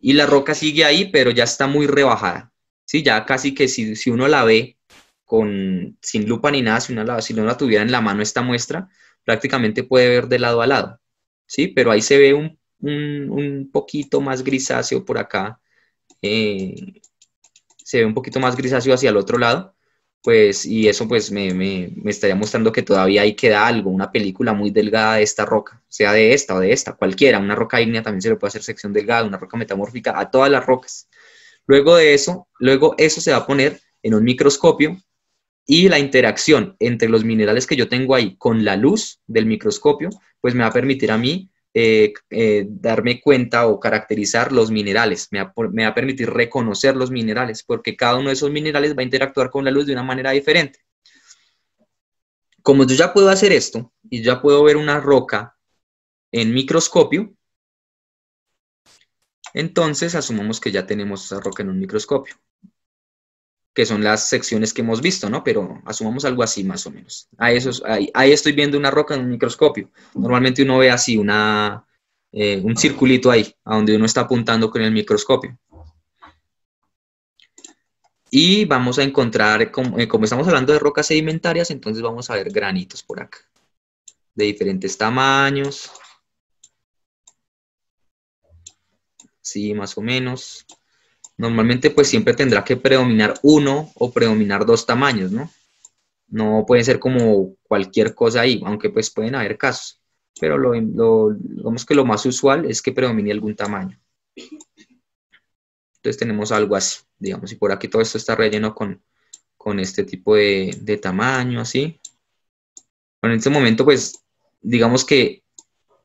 Y la roca sigue ahí, pero ya está muy rebajada. Sí, ya casi que si, si uno la ve con, sin lupa ni nada, si uno, la, si la tuviera en la mano esta muestra, prácticamente puede ver de lado a lado. Sí, pero ahí se ve un, un, poquito más grisáceo por acá. Eh, se ve un poquito más grisáceo hacia el otro lado pues, y eso pues me, me, me, estaría mostrando que todavía ahí queda algo, una película muy delgada de esta roca, sea de esta o de esta, cualquiera, una roca ígnea también se le puede hacer sección delgada, una roca metamórfica, a todas las rocas. Luego de eso, luego eso se va a poner en un microscopio y la interacción entre los minerales que yo tengo ahí con la luz del microscopio, pues me va a permitir a mí eh, eh, darme cuenta o caracterizar los minerales, me me va, a permitir reconocer los minerales, porque cada uno de esos minerales va a interactuar con la luz de una manera diferente. Como yo ya puedo hacer esto y ya puedo ver una roca en microscopio, entonces asumamos que ya tenemos esa roca en un microscopio que son las secciones que hemos visto, ¿no? Pero asumamos algo así más o menos. Ahí, estoy viendo una roca en un microscopio. Normalmente uno ve así eh, un circulito ahí, a donde uno está apuntando con el microscopio. Y vamos a encontrar, como, eh, como estamos hablando de rocas sedimentarias, entonces vamos a ver granitos por acá, de diferentes tamaños. Sí, más o menos normalmente pues siempre tendrá que predominar uno o predominar dos tamaños, ¿no? No puede ser como cualquier cosa ahí, aunque pues pueden haber casos, pero lo, digamos que lo más usual es que predomine algún tamaño. Entonces tenemos algo así, digamos, y por aquí todo esto está relleno con, con este tipo de, de tamaño, así. en este momento pues digamos que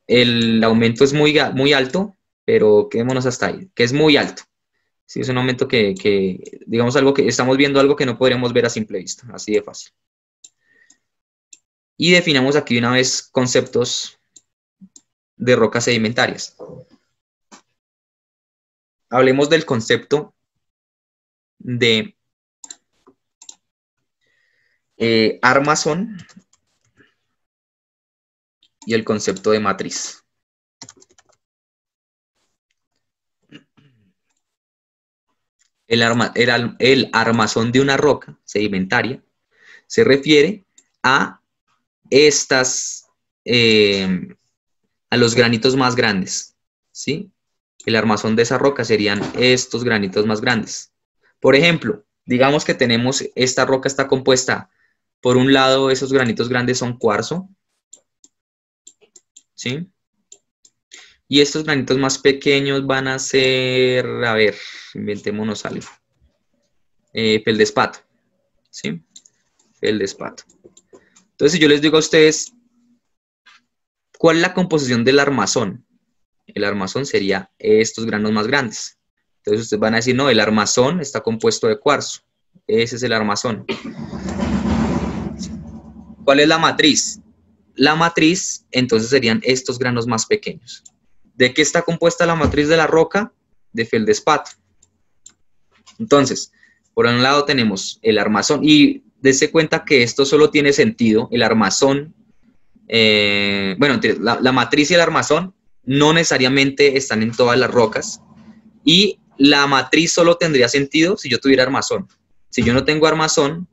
el aumento es muy, muy alto, pero quedémonos hasta ahí, que es muy alto. Sí, es un aumento que, digamos, algo que estamos viendo algo que no podríamos ver a simple vista, así de fácil. Y definamos aquí una vez conceptos de rocas sedimentarias. Hablemos del concepto de eh, armazón y el concepto de matriz. El, armazón de una roca sedimentaria se refiere a estas, eh, a los granitos más grandes, ¿sí? El armazón de esa roca serían estos granitos más grandes. Por ejemplo, digamos que tenemos, esta roca está compuesta, por un lado esos granitos grandes son cuarzo, ¿sí? Y estos granitos más pequeños van a ser, a ver, inventémonos algo. Eh, feldespato, ¿sí? Feldespato. Entonces, si yo les digo a ustedes, ¿cuál es la composición del armazón? El armazón sería estos granos más grandes. Entonces, ustedes van a decir, no, el armazón está compuesto de cuarzo. Ese es el armazón. ¿Cuál es la matriz? La matriz, entonces, serían estos granos más pequeños. ¿De qué está compuesta la matriz de la roca? De feldespato. Entonces, por un lado tenemos el armazón y dése cuenta que esto solo tiene sentido, el armazón, eh, bueno, la, matriz y el armazón no necesariamente están en todas las rocas y la matriz solo tendría sentido si yo tuviera armazón. Si yo no tengo armazón,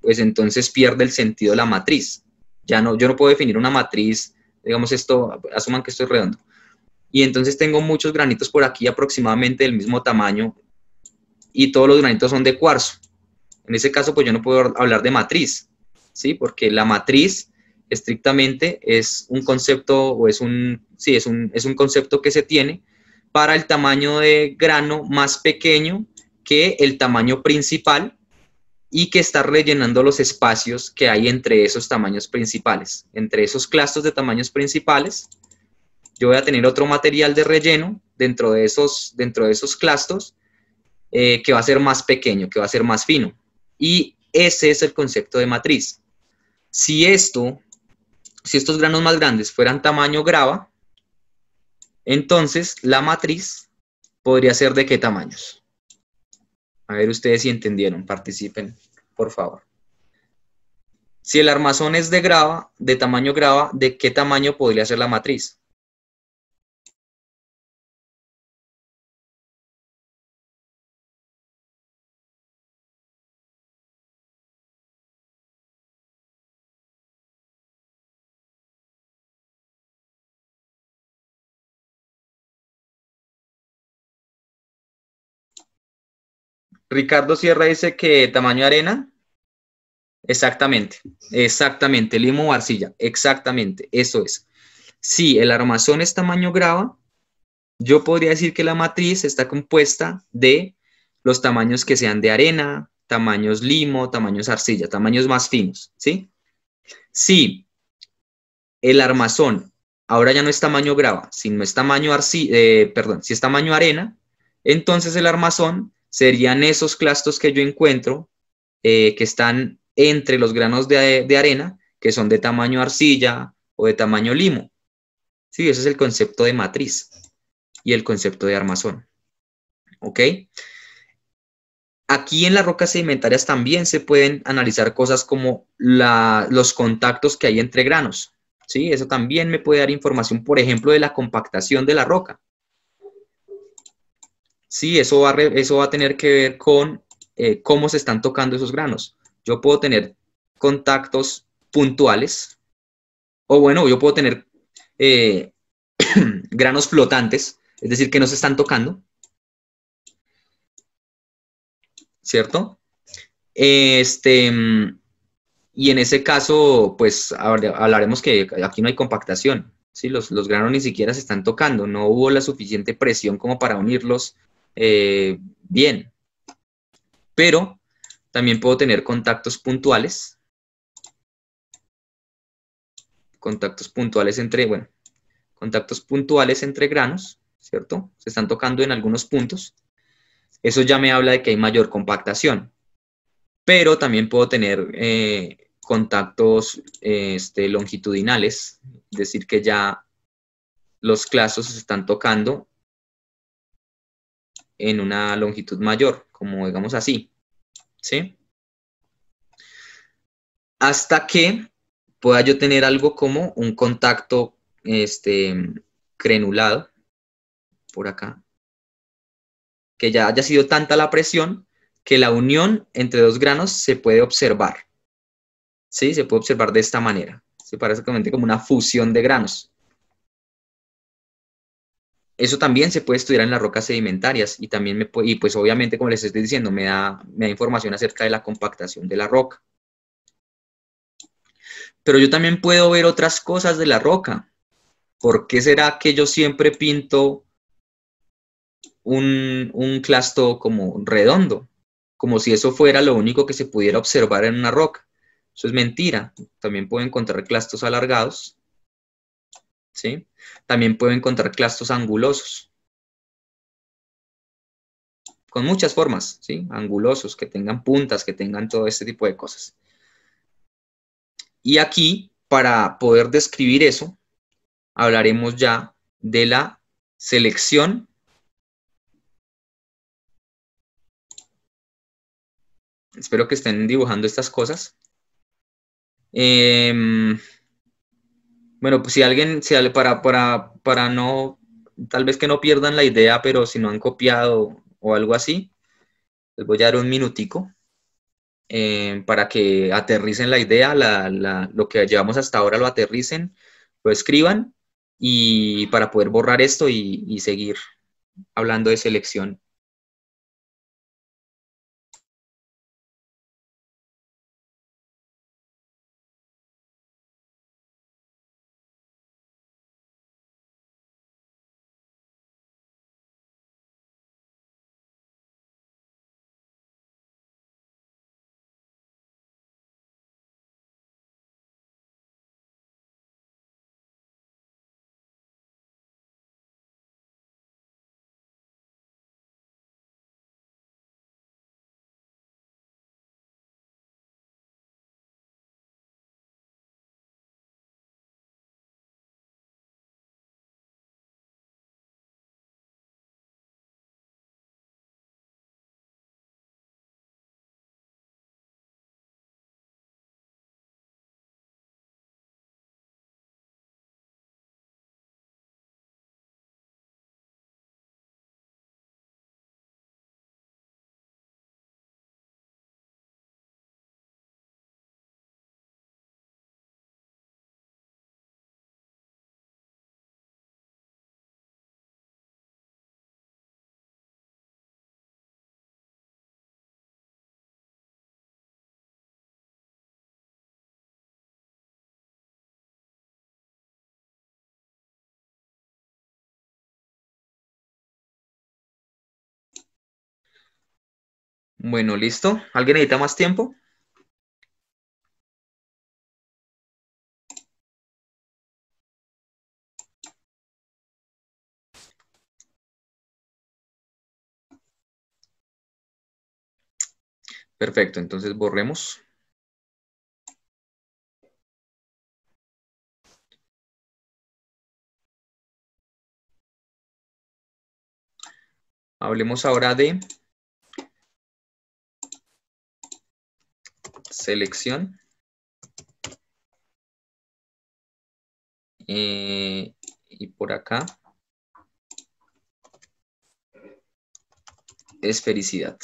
pues entonces pierde el sentido la matriz. Ya no, yo no puedo definir una matriz, digamos esto, asuman que esto es redondo y entonces tengo muchos granitos por aquí aproximadamente del mismo tamaño y todos los granitos son de cuarzo. En ese caso, pues yo no puedo hablar de matriz, ¿sí? Porque la matriz estrictamente es un concepto o es un, sí, es un, es un concepto que se tiene para el tamaño de grano más pequeño que el tamaño principal y que está rellenando los espacios que hay entre esos tamaños principales. Entre esos clastos de tamaños principales, yo voy a tener otro material de relleno dentro de esos, dentro de esos clastos eh, que va a ser más pequeño, que va a ser más fino. Y ese es el concepto de matriz. Si esto, si estos granos más grandes fueran tamaño grava, entonces la matriz podría ser de qué tamaños. A ver ustedes si entendieron, participen, por favor. Si el armazón es de grava, de tamaño grava, ¿de qué tamaño podría ser la matriz? Ricardo Sierra dice que tamaño arena. Exactamente, exactamente, limo o arcilla, exactamente, eso es. Si el armazón es tamaño grava, yo podría decir que la matriz está compuesta de los tamaños que sean de arena, tamaños limo, tamaños arcilla, tamaños más finos, ¿sí? Si el armazón ahora ya no es tamaño grava, sino es tamaño arcilla, eh, perdón, si es tamaño arena, entonces el armazón serían esos clastos que yo encuentro eh, que están entre los granos de, arena, que son de tamaño arcilla o de tamaño limo. Sí, ese es el concepto de matriz y el concepto de armazón. ¿Ok? Aquí en las rocas sedimentarias también se pueden analizar cosas como los contactos que hay entre granos. ¿sí? Eso también me puede dar información, por ejemplo, de la compactación de la roca. Sí, eso va, a eso va a tener que ver con eh, cómo se están tocando esos granos. Yo puedo tener contactos puntuales, o bueno, yo puedo tener eh, granos flotantes, es decir, que no se están tocando, ¿cierto? Este, y en ese caso, pues hablaremos que aquí no hay compactación, ¿sí? Los, los granos ni siquiera se están tocando, no hubo la suficiente presión como para unirlos eh, bien. Pero también puedo tener contactos puntuales. Contactos puntuales entre, bueno, contactos puntuales entre granos, ¿cierto? Se están tocando en algunos puntos. Eso ya me habla de que hay mayor compactación. Pero también puedo tener eh, contactos este, longitudinales, es decir, que ya los clasos se están tocando en una longitud mayor, como digamos así, ¿sí? Hasta que pueda yo tener algo como un contacto este, crenulado, por acá, que ya haya sido tanta la presión que la unión entre dos granos se puede observar. ¿Sí? Se puede observar de esta manera. Se parece como una fusión de granos. Eso también se puede estudiar en las rocas sedimentarias y también me y pues obviamente, como les estoy diciendo, me da, me da información acerca de la compactación de la roca. Pero yo también puedo ver otras cosas de la roca. ¿Por qué será que yo siempre pinto un, un clasto como redondo? Como si eso fuera lo único que se pudiera observar en una roca. Eso es mentira. También puedo encontrar clastos alargados. ¿Sí? También puedo encontrar clastos angulosos. Con muchas formas, ¿sí? Angulosos, que tengan puntas, que tengan todo este tipo de cosas. Y aquí, para poder describir eso, hablaremos ya de la selección Espero que estén dibujando estas cosas. Eh, bueno, pues si alguien, si, para, para, para no, tal vez que no pierdan la idea, pero si no han copiado o algo así, les voy a dar un minutico eh, para que aterricen la idea, lo que llevamos hasta ahora lo aterricen, lo escriban y para poder borrar esto y seguir hablando de selección Bueno, listo. ¿Alguien necesita más tiempo? Perfecto, entonces borremos. Hablemos ahora de selección. Eh, y por acá esfericidad.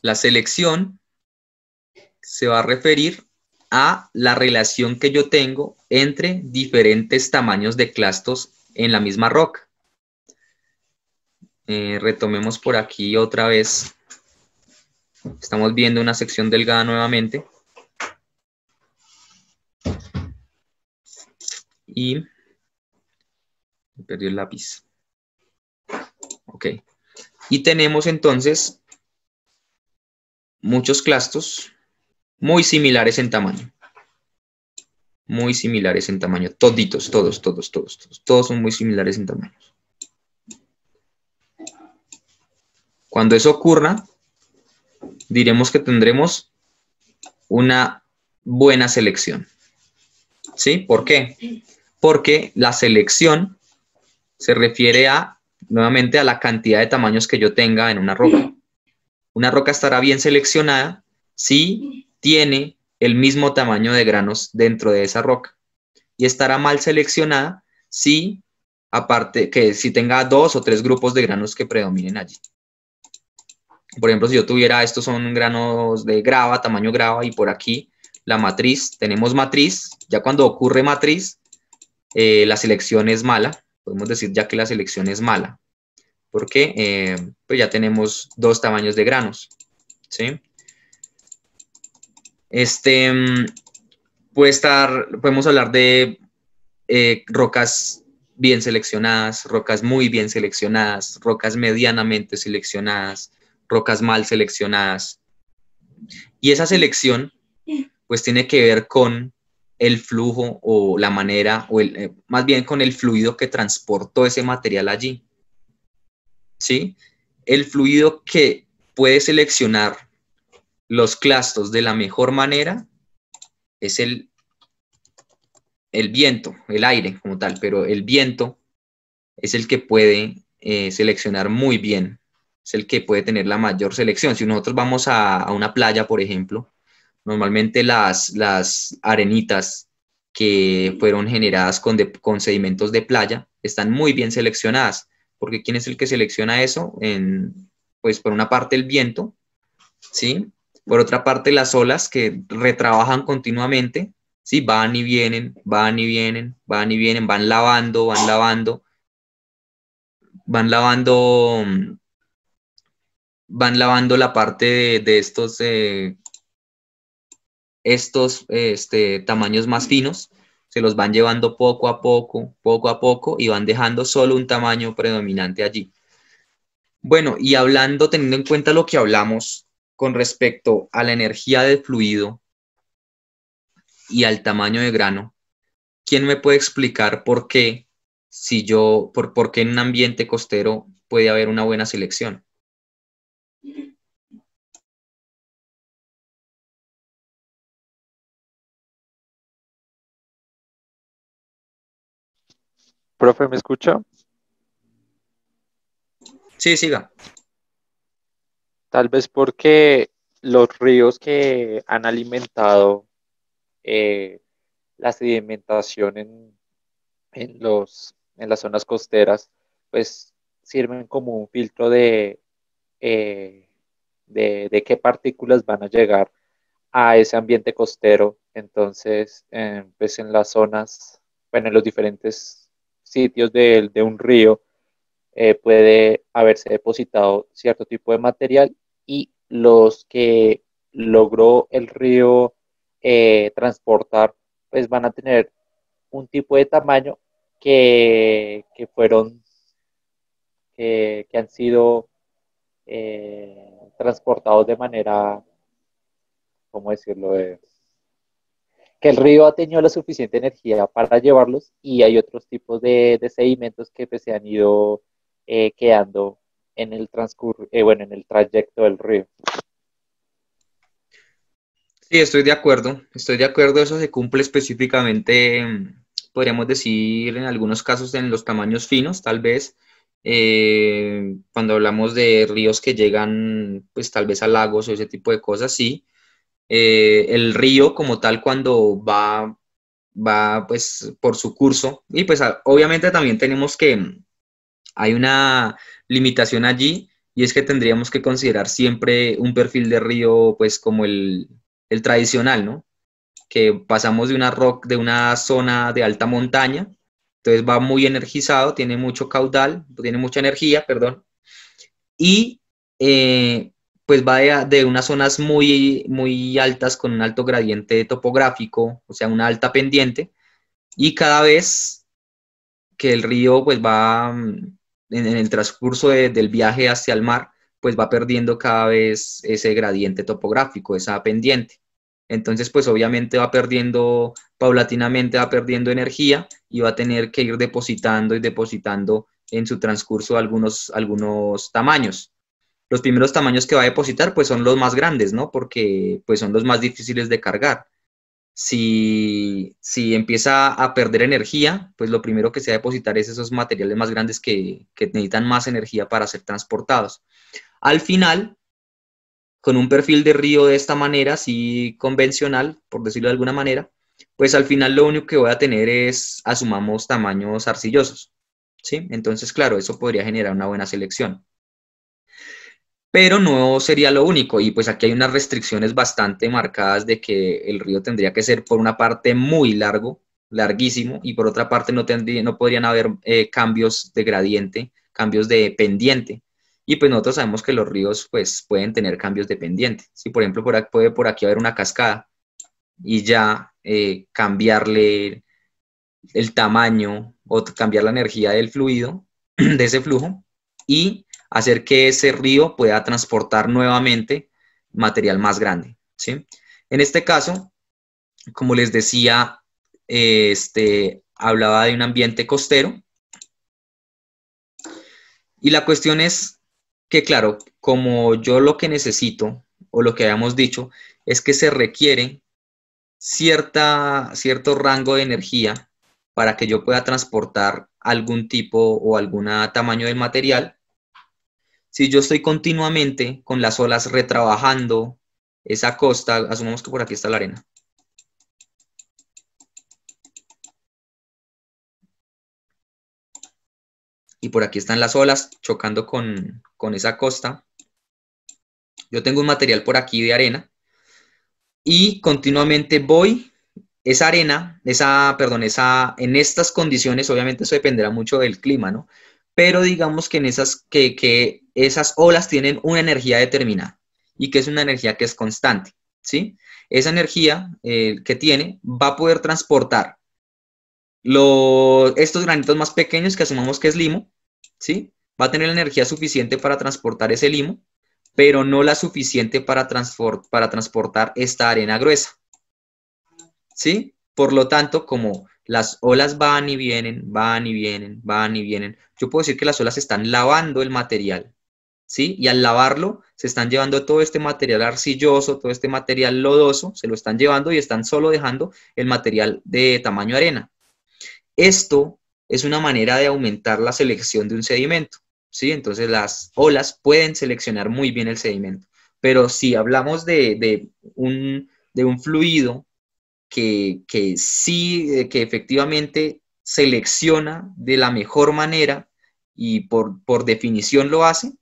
La selección se va a referir a la relación que yo tengo entre diferentes tamaños de clastos en la misma roca. Eh, retomemos por aquí otra vez. Estamos viendo una sección delgada nuevamente. Y perdió el lápiz. Ok. Y tenemos entonces muchos clastos muy similares en tamaño muy similares en tamaño. Toditos, todos, todos, todos, todos. Todos son muy similares en tamaño. Cuando eso ocurra, diremos que tendremos una buena selección. ¿Sí? ¿Por qué? Porque la selección se refiere a, nuevamente, a la cantidad de tamaños que yo tenga en una roca. Una roca estará bien seleccionada si tiene el mismo tamaño de granos dentro de esa roca. Y estará mal seleccionada si, aparte, que si tenga dos o tres grupos de granos que predominen allí. Por ejemplo, si yo tuviera, estos son granos de grava, tamaño grava, y por aquí la matriz, tenemos matriz, ya cuando ocurre matriz, eh, la selección es mala, podemos decir ya que la selección es mala, porque eh, pues ya tenemos dos tamaños de granos, ¿sí? Este mm, puede estar, podemos hablar de eh, rocas bien seleccionadas, rocas muy bien seleccionadas, rocas medianamente seleccionadas, rocas mal seleccionadas. Y esa selección, pues tiene que ver con el flujo o la manera, o el, eh, más bien con el fluido que transportó ese material allí. ¿Sí? El fluido que puede seleccionar los clastos de la mejor manera es el, el viento, el aire como tal, pero el viento es el que puede eh, seleccionar muy bien, es el que puede tener la mayor selección. Si nosotros vamos a, una playa, por ejemplo, normalmente las, las arenitas que fueron generadas con, con sedimentos de playa están muy bien seleccionadas, porque ¿quién es el que selecciona eso? En, pues por una parte el viento, ¿sí? Por otra parte, las olas que retrabajan continuamente, ¿sí? Van y vienen, van y vienen, van y vienen, van lavando, van lavando, van lavando, van lavando la parte de, estos, eh, estos este, tamaños más finos, se los van llevando poco a poco, poco a poco, y van dejando solo un tamaño predominante allí. Bueno, y hablando, teniendo en cuenta lo que hablamos con respecto a la energía del fluido y al tamaño de grano, ¿quién me puede explicar por qué, si yo, por, por qué en un ambiente costero puede haber una buena selección? Profe, ¿me escucha? Sí, siga. Tal vez porque los ríos que han alimentado eh, la sedimentación en, en, los, en las zonas costeras, pues sirven como un filtro de, eh, de, qué partículas van a llegar a ese ambiente costero. Entonces, pues en las zonas, bueno, en los diferentes sitios de, un río, eh, puede haberse depositado cierto tipo de material y los que logró el río eh, transportar, pues van a tener un tipo de tamaño que, fueron que, han sido eh, transportados de manera, ¿cómo decirlo? Que el río ha tenido la suficiente energía para llevarlos y hay otros tipos de, sedimentos que pues, se han ido eh, quedando en el transcurso, eh, bueno, en el trayecto del río. Sí, estoy de acuerdo, estoy de acuerdo, eso se cumple específicamente, podríamos decir en algunos casos en los tamaños finos, tal vez, eh, cuando hablamos de ríos que llegan pues tal vez a lagos o ese tipo de cosas, sí. Eh, el río como tal cuando va, va pues por su curso y pues obviamente también tenemos que, hay una limitación allí y es que tendríamos que considerar siempre un perfil de río pues como el, el tradicional, ¿no? Que pasamos de una, rock, de una zona de alta montaña entonces va muy energizado, tiene mucho caudal, tiene mucha energía, perdón. Y eh, pues va de, unas zonas muy, muy altas con un alto gradiente topográfico, o sea, una alta pendiente. Y cada vez que el río pues va mm, en, el transcurso del viaje hacia el mar, pues va perdiendo cada vez ese gradiente topográfico, esa pendiente. Entonces, pues obviamente va perdiendo, paulatinamente va perdiendo energía y va a tener que ir depositando y depositando en su transcurso algunos, algunos tamaños. Los primeros tamaños que va a depositar, pues son los más grandes, ¿no? Porque pues son los más difíciles de cargar. Si, si empieza a perder energía, pues lo primero que se va a depositar es esos materiales más grandes que, que necesitan más energía para ser transportados. Al final, con un perfil de río de esta manera, así convencional, por decirlo de alguna manera, pues al final lo único que voy a tener es, asumamos, tamaños arcillosos. ¿sí? Entonces, claro, eso podría generar una buena selección. Pero no sería lo único, y pues aquí hay unas restricciones bastante marcadas de que el río tendría que ser por una parte muy largo, larguísimo, y por otra parte no, tendría, no podrían haber eh, cambios de gradiente, cambios de pendiente. Y pues nosotros sabemos que los ríos pues pueden tener cambios de pendiente. Si por ejemplo puede por aquí haber una cascada y ya eh, cambiarle el tamaño o cambiar la energía del fluido, de ese flujo, y hacer que ese río pueda transportar nuevamente material más grande. ¿sí? En este caso, como les decía, este, hablaba de un ambiente costero. Y la cuestión es que claro, como yo lo que necesito, o lo que habíamos dicho, es que se requiere cierta, cierto rango de energía para que yo pueda transportar algún tipo o algún tamaño del material. Si yo estoy continuamente con las olas retrabajando esa costa, asumamos que por aquí está la arena. y por aquí están las olas chocando con, esa costa. Yo tengo un material por aquí de arena y continuamente voy esa arena, esa, perdón, esa, en estas condiciones, obviamente eso dependerá mucho del clima, ¿no? Pero digamos que en esas, que, que esas olas tienen una energía determinada y que es una energía que es constante, ¿sí? Esa energía eh, que tiene va a poder transportar estos granitos más pequeños que asumamos que es limo, ¿sí? Va a tener la energía suficiente para transportar ese limo, pero no la suficiente para, para transportar esta arena gruesa, ¿sí? Por lo tanto, como las olas van y vienen, van y vienen, van y vienen, yo puedo decir que las olas están lavando el material, ¿sí? Y al lavarlo, se están llevando todo este material arcilloso, todo este material lodoso, se lo están llevando y están solo dejando el material de tamaño arena. Esto es una manera de aumentar la selección de un sedimento, ¿sí? Entonces las olas pueden seleccionar muy bien el sedimento, pero si hablamos de, un, fluido que, sí, que efectivamente selecciona de la mejor manera y por, definición lo hace,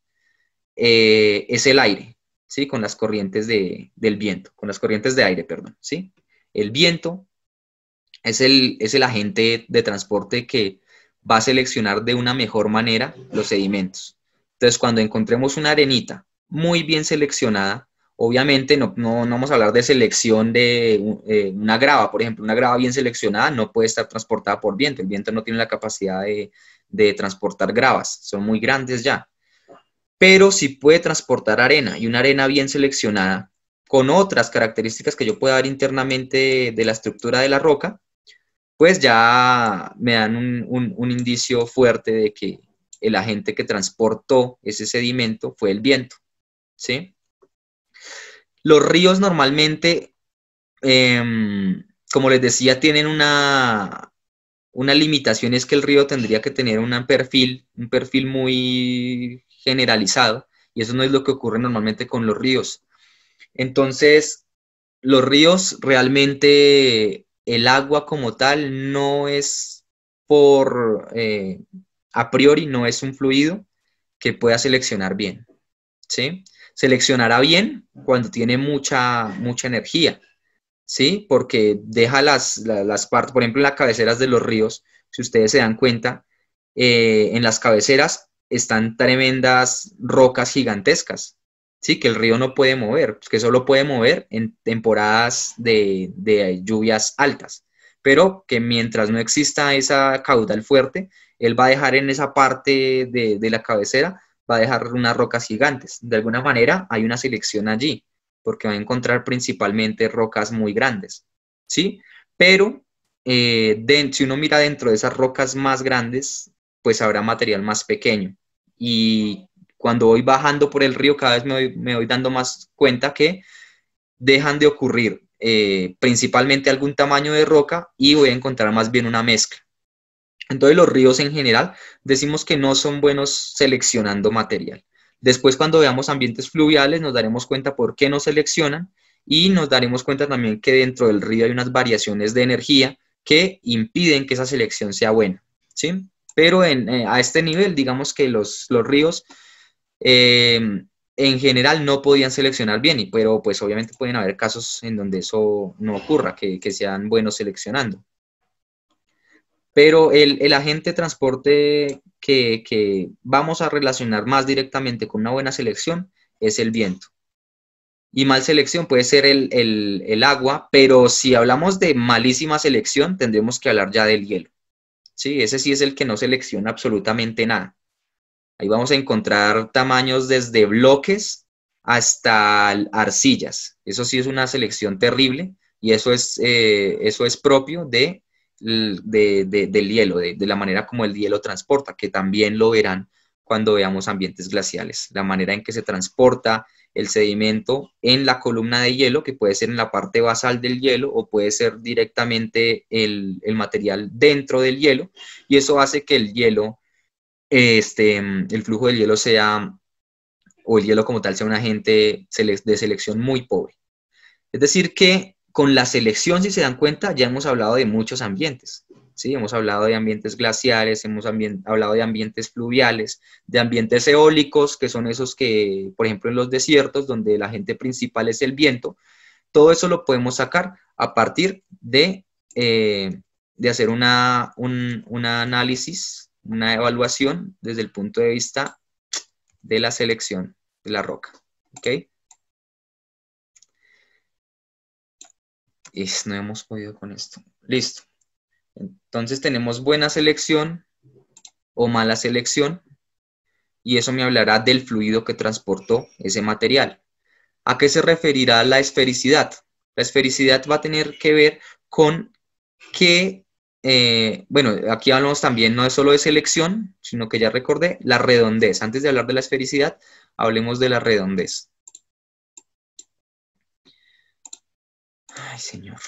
eh, es el aire, ¿sí? Con las corrientes del viento, con las corrientes de aire, perdón, ¿sí? El viento es el, es el agente de transporte que va a seleccionar de una mejor manera los sedimentos. Entonces, cuando encontremos una arenita muy bien seleccionada, Obviamente no, no, vamos a hablar de selección de eh, una grava, por ejemplo, una grava bien seleccionada no puede estar transportada por viento, el viento no tiene la capacidad de, de transportar gravas, son muy grandes ya, pero sí puede transportar arena y una arena bien seleccionada con otras características que yo pueda dar internamente de la estructura de la roca, pues ya me dan un, indicio fuerte de que el agente que transportó ese sedimento fue el viento, ¿sí? Los ríos normalmente, em, como les decía, tienen una, una limitación, es que el río tendría que tener un perfil, un perfil muy generalizado, y eso no es lo que ocurre normalmente con los ríos. Entonces, los ríos realmente, el agua como tal no es por, eh, a priori, no es un fluido que pueda seleccionar bien, ¿sí? Seleccionará bien cuando tiene mucha, mucha energía, ¿sí? Porque deja las, las, partes, por ejemplo, en las cabeceras de los ríos, si ustedes se dan cuenta, eh, en las cabeceras están tremendas rocas gigantescas, ¿sí? Que el río no puede mover, que solo puede mover en temporadas de, lluvias altas, pero que mientras no exista esa caudal fuerte, él va a dejar en esa parte de, de la cabecera, va a dejar unas rocas gigantes. De alguna manera hay una selección allí, porque va a encontrar principalmente rocas muy grandes, ¿sí? Pero eh, si uno mira dentro de esas rocas más grandes, pues habrá material más pequeño. Y cuando voy bajando por el río, cada vez me voy, dando más cuenta que dejan de ocurrir eh, principalmente algún tamaño de roca y voy a encontrar más bien una mezcla. Entonces los ríos en general decimos que no son buenos seleccionando material. Después cuando veamos ambientes fluviales nos daremos cuenta por qué no seleccionan y nos daremos cuenta también que dentro del río hay unas variaciones de energía que impiden que esa selección sea buena. ¿sí? Pero eh, a este nivel digamos que los, los ríos Em, en general no podían seleccionar bien, pero pues obviamente pueden haber casos en donde eso no ocurra, que, sean buenos seleccionando. Pero el, agente de transporte que, vamos a relacionar más directamente con una buena selección es el viento. Y mal selección puede ser el, el agua, pero si hablamos de malísima selección, tendremos que hablar ya del hielo. Sí, ese sí es el que no selecciona absolutamente nada. Ahí vamos a encontrar tamaños desde bloques hasta arcillas. Eso sí es una selección terrible y eso es, eh, eso es propio de, del hielo, de, la manera como el hielo transporta, que también lo verán cuando veamos ambientes glaciales, la manera en que se transporta el sedimento en la columna de hielo, que puede ser en la parte basal del hielo o puede ser directamente el, el material dentro del hielo, y eso hace que el hielo este, el flujo del hielo sea, o el hielo como tal, sea un agente de selección muy pobre. Es decir, que con la selección, si se dan cuenta, ya hemos hablado de muchos ambientes. ¿Sí? Hemos hablado de ambientes glaciales, hemos hablado de ambientes fluviales, de ambientes eólicos, que son esos que, por ejemplo, en los desiertos, donde el agente principal es el viento. Todo eso lo podemos sacar a partir de, eh, de hacer una, un, análisis una evaluación desde el punto de vista de la selección de la roca. ¿Ok? No hemos podido con esto. Listo. Entonces tenemos buena selección o mala selección y eso me hablará del fluido que transportó ese material. ¿A qué se referirá la esfericidad? La esfericidad va a tener que ver con qué eh, bueno, aquí hablamos también no es solo de selección, sino que ya recordé la redondez. Antes de hablar de la esfericidad, hablemos de la redondez. Ay, señor.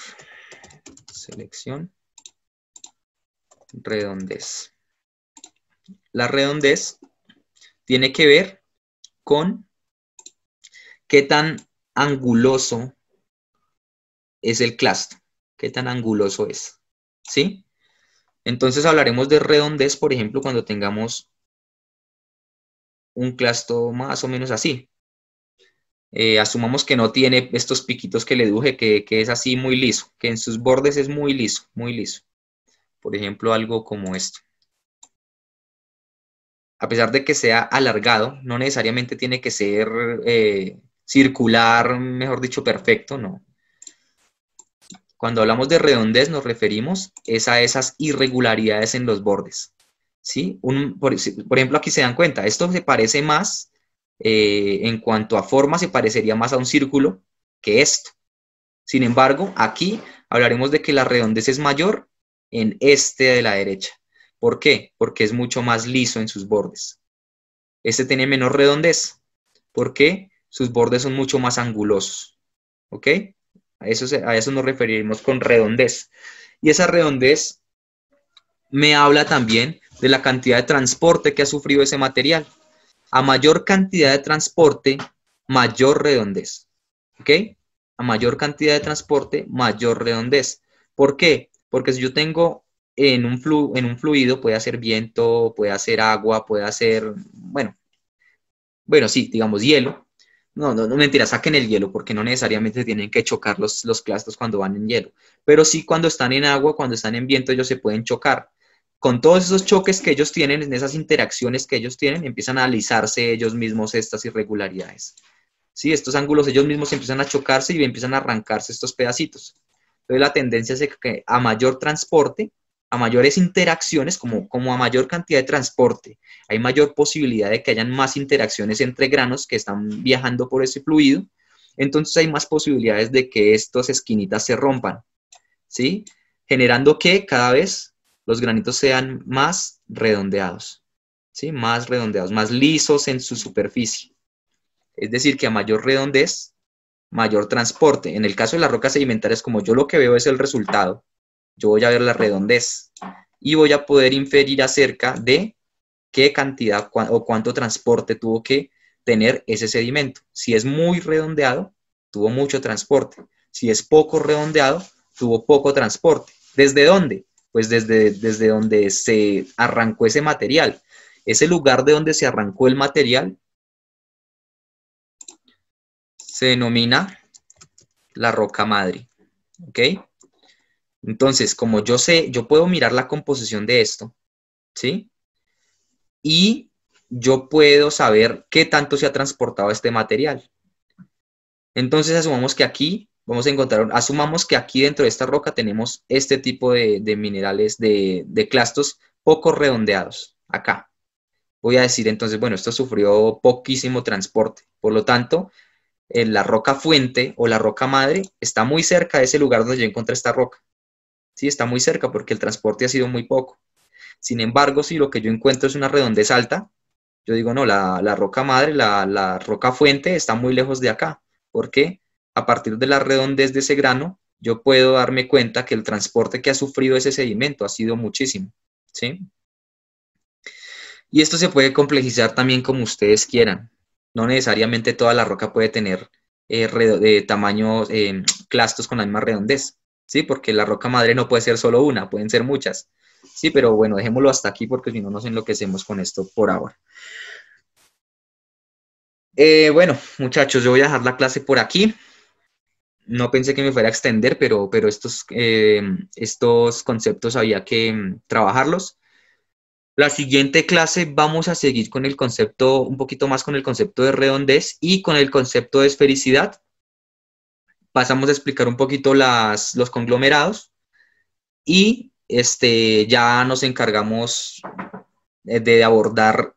Selección. Redondez. La redondez tiene que ver con qué tan anguloso es el clasto, qué tan anguloso es. ¿Sí? Entonces hablaremos de redondez, por ejemplo, cuando tengamos un clasto más o menos así. Eh, asumamos que no tiene estos piquitos que le dije, que, que, es así muy liso, que en sus bordes es muy liso, muy liso. Por ejemplo, algo como esto. A pesar de que sea alargado, no necesariamente tiene que ser eh, circular, mejor dicho, perfecto, no. Cuando hablamos de redondez nos referimos es a esas irregularidades en los bordes. ¿sí? por, ejemplo, aquí se dan cuenta, esto se parece más, eh, en cuanto a forma, se parecería más a un círculo que esto. Sin embargo, aquí hablaremos de que la redondez es mayor en este de la derecha. ¿Por qué? Porque es mucho más liso en sus bordes. Este tiene menor redondez. ¿Por qué? Sus bordes son mucho más angulosos. ¿Ok? A eso, a eso nos referimos con redondez. Y esa redondez me habla también de la cantidad de transporte que ha sufrido ese material. A mayor cantidad de transporte, mayor redondez. ¿Ok? A mayor cantidad de transporte, mayor redondez. ¿Por qué? Porque si yo tengo en un, en un fluido, puede hacer viento, puede ser agua, puede hacer, bueno, bueno, sí, digamos hielo. No, no, no mentira, saquen el hielo porque no necesariamente tienen que chocar los, los plásticos cuando van en hielo. Pero sí cuando están en agua, cuando están en viento, ellos se pueden chocar con todos esos choques que ellos tienen, en esas interacciones que ellos tienen, empiezan a alisarse ellos mismos estas irregularidades. ¿Sí? Estos ángulos ellos mismos empiezan a chocarse y empiezan a arrancarse estos pedacitos. Entonces la tendencia es que a mayor transporte, a mayores interacciones, como, como a mayor cantidad de transporte, hay mayor posibilidad de que hayan más interacciones entre granos que están viajando por ese fluido, entonces hay más posibilidades de que estas esquinitas se rompan, ¿sí? Generando que cada vez los granitos sean más redondeados, ¿sí? Más redondeados, más lisos en su superficie. Es decir, que a mayor redondez, mayor transporte. En el caso de las rocas sedimentarias, como yo lo que veo es el resultado, yo voy a ver la redondez y voy a poder inferir acerca de qué cantidad o cuánto transporte tuvo que tener ese sedimento. Si es muy redondeado, tuvo mucho transporte. Si es poco redondeado, tuvo poco transporte. ¿Desde dónde? pues desde, desde donde se arrancó ese material. Ese lugar de donde se arrancó el material se denomina la roca madre. ¿Ok? Entonces, como yo sé, yo puedo mirar la composición de esto, ¿sí? Y yo puedo saber qué tanto se ha transportado este material. Entonces, asumamos que aquí vamos a encontrar, asumamos que aquí dentro de esta roca tenemos este tipo de, minerales, de, clastos poco redondeados, acá. Voy a decir entonces, bueno, esto sufrió poquísimo transporte, por lo tanto, la roca fuente o la roca madre está muy cerca de ese lugar donde yo encontré esta roca. Sí, está muy cerca porque el transporte ha sido muy poco. Sin embargo, si lo que yo encuentro es una redondez alta, yo digo, no, la, roca madre, la, la, roca fuente está muy lejos de acá. ¿Por qué? a partir de la redondez de ese grano, yo puedo darme cuenta que el transporte que ha sufrido ese sedimento ha sido muchísimo. ¿sí? Y esto se puede complejizar también como ustedes quieran. No necesariamente toda la roca puede tener eh, de tamaño, eh, clastos con la misma redondez, ¿sí? Porque la roca madre no puede ser solo una, pueden ser muchas. Sí, pero bueno, dejémoslo hasta aquí porque si no nos enloquecemos con esto por ahora. Eh, bueno, muchachos, yo voy a dejar la clase por aquí no pensé que me fuera a extender, pero, pero estos, eh, estos conceptos había que mm, trabajarlos. La siguiente clase vamos a seguir con el concepto, un poquito más con el concepto de redondez y con el concepto de esfericidad. Pasamos a explicar un poquito las, los conglomerados y este, ya nos encargamos eh, de abordar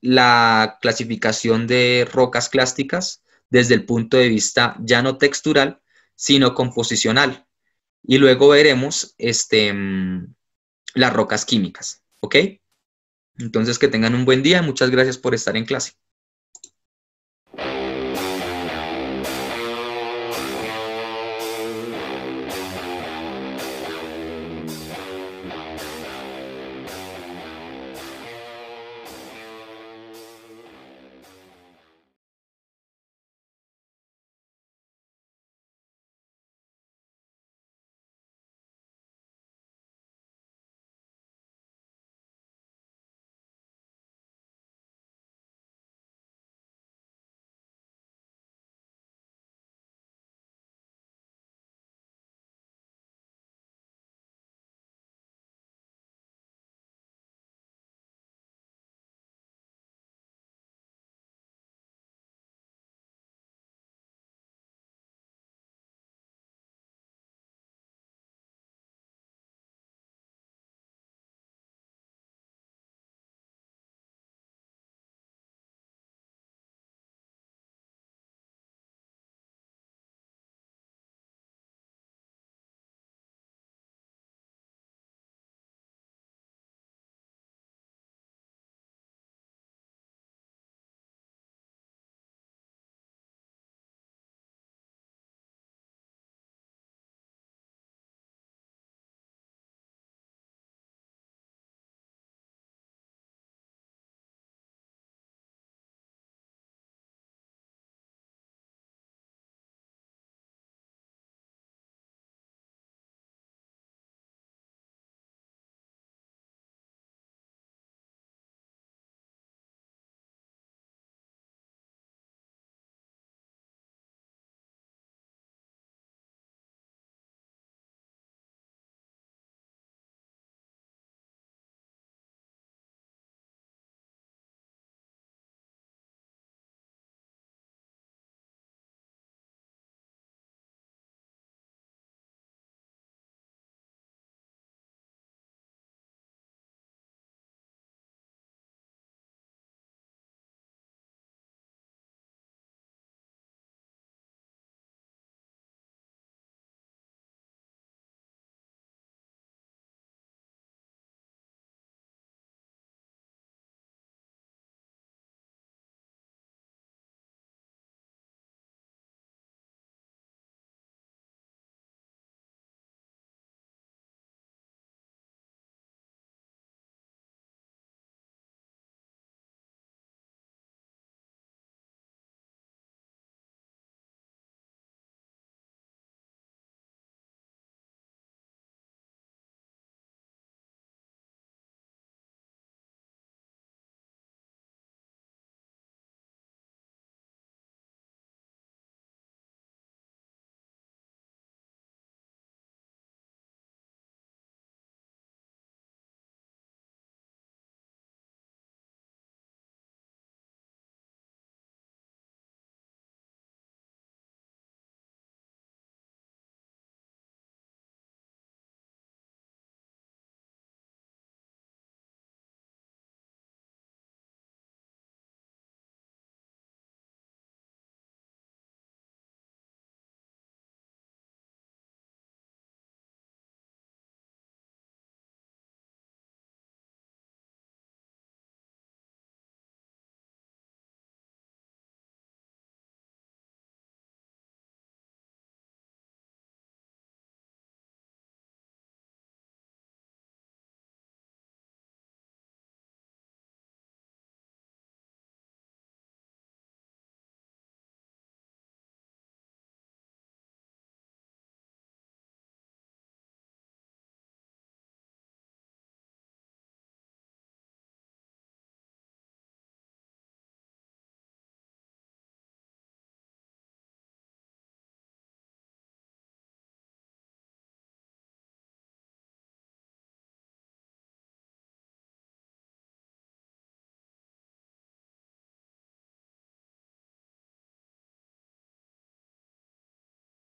la clasificación de rocas clásticas desde el punto de vista ya no textural, sino composicional. Y luego veremos este, mm, las rocas químicas. ¿Ok? Entonces que tengan un buen día. Muchas gracias por estar en clase.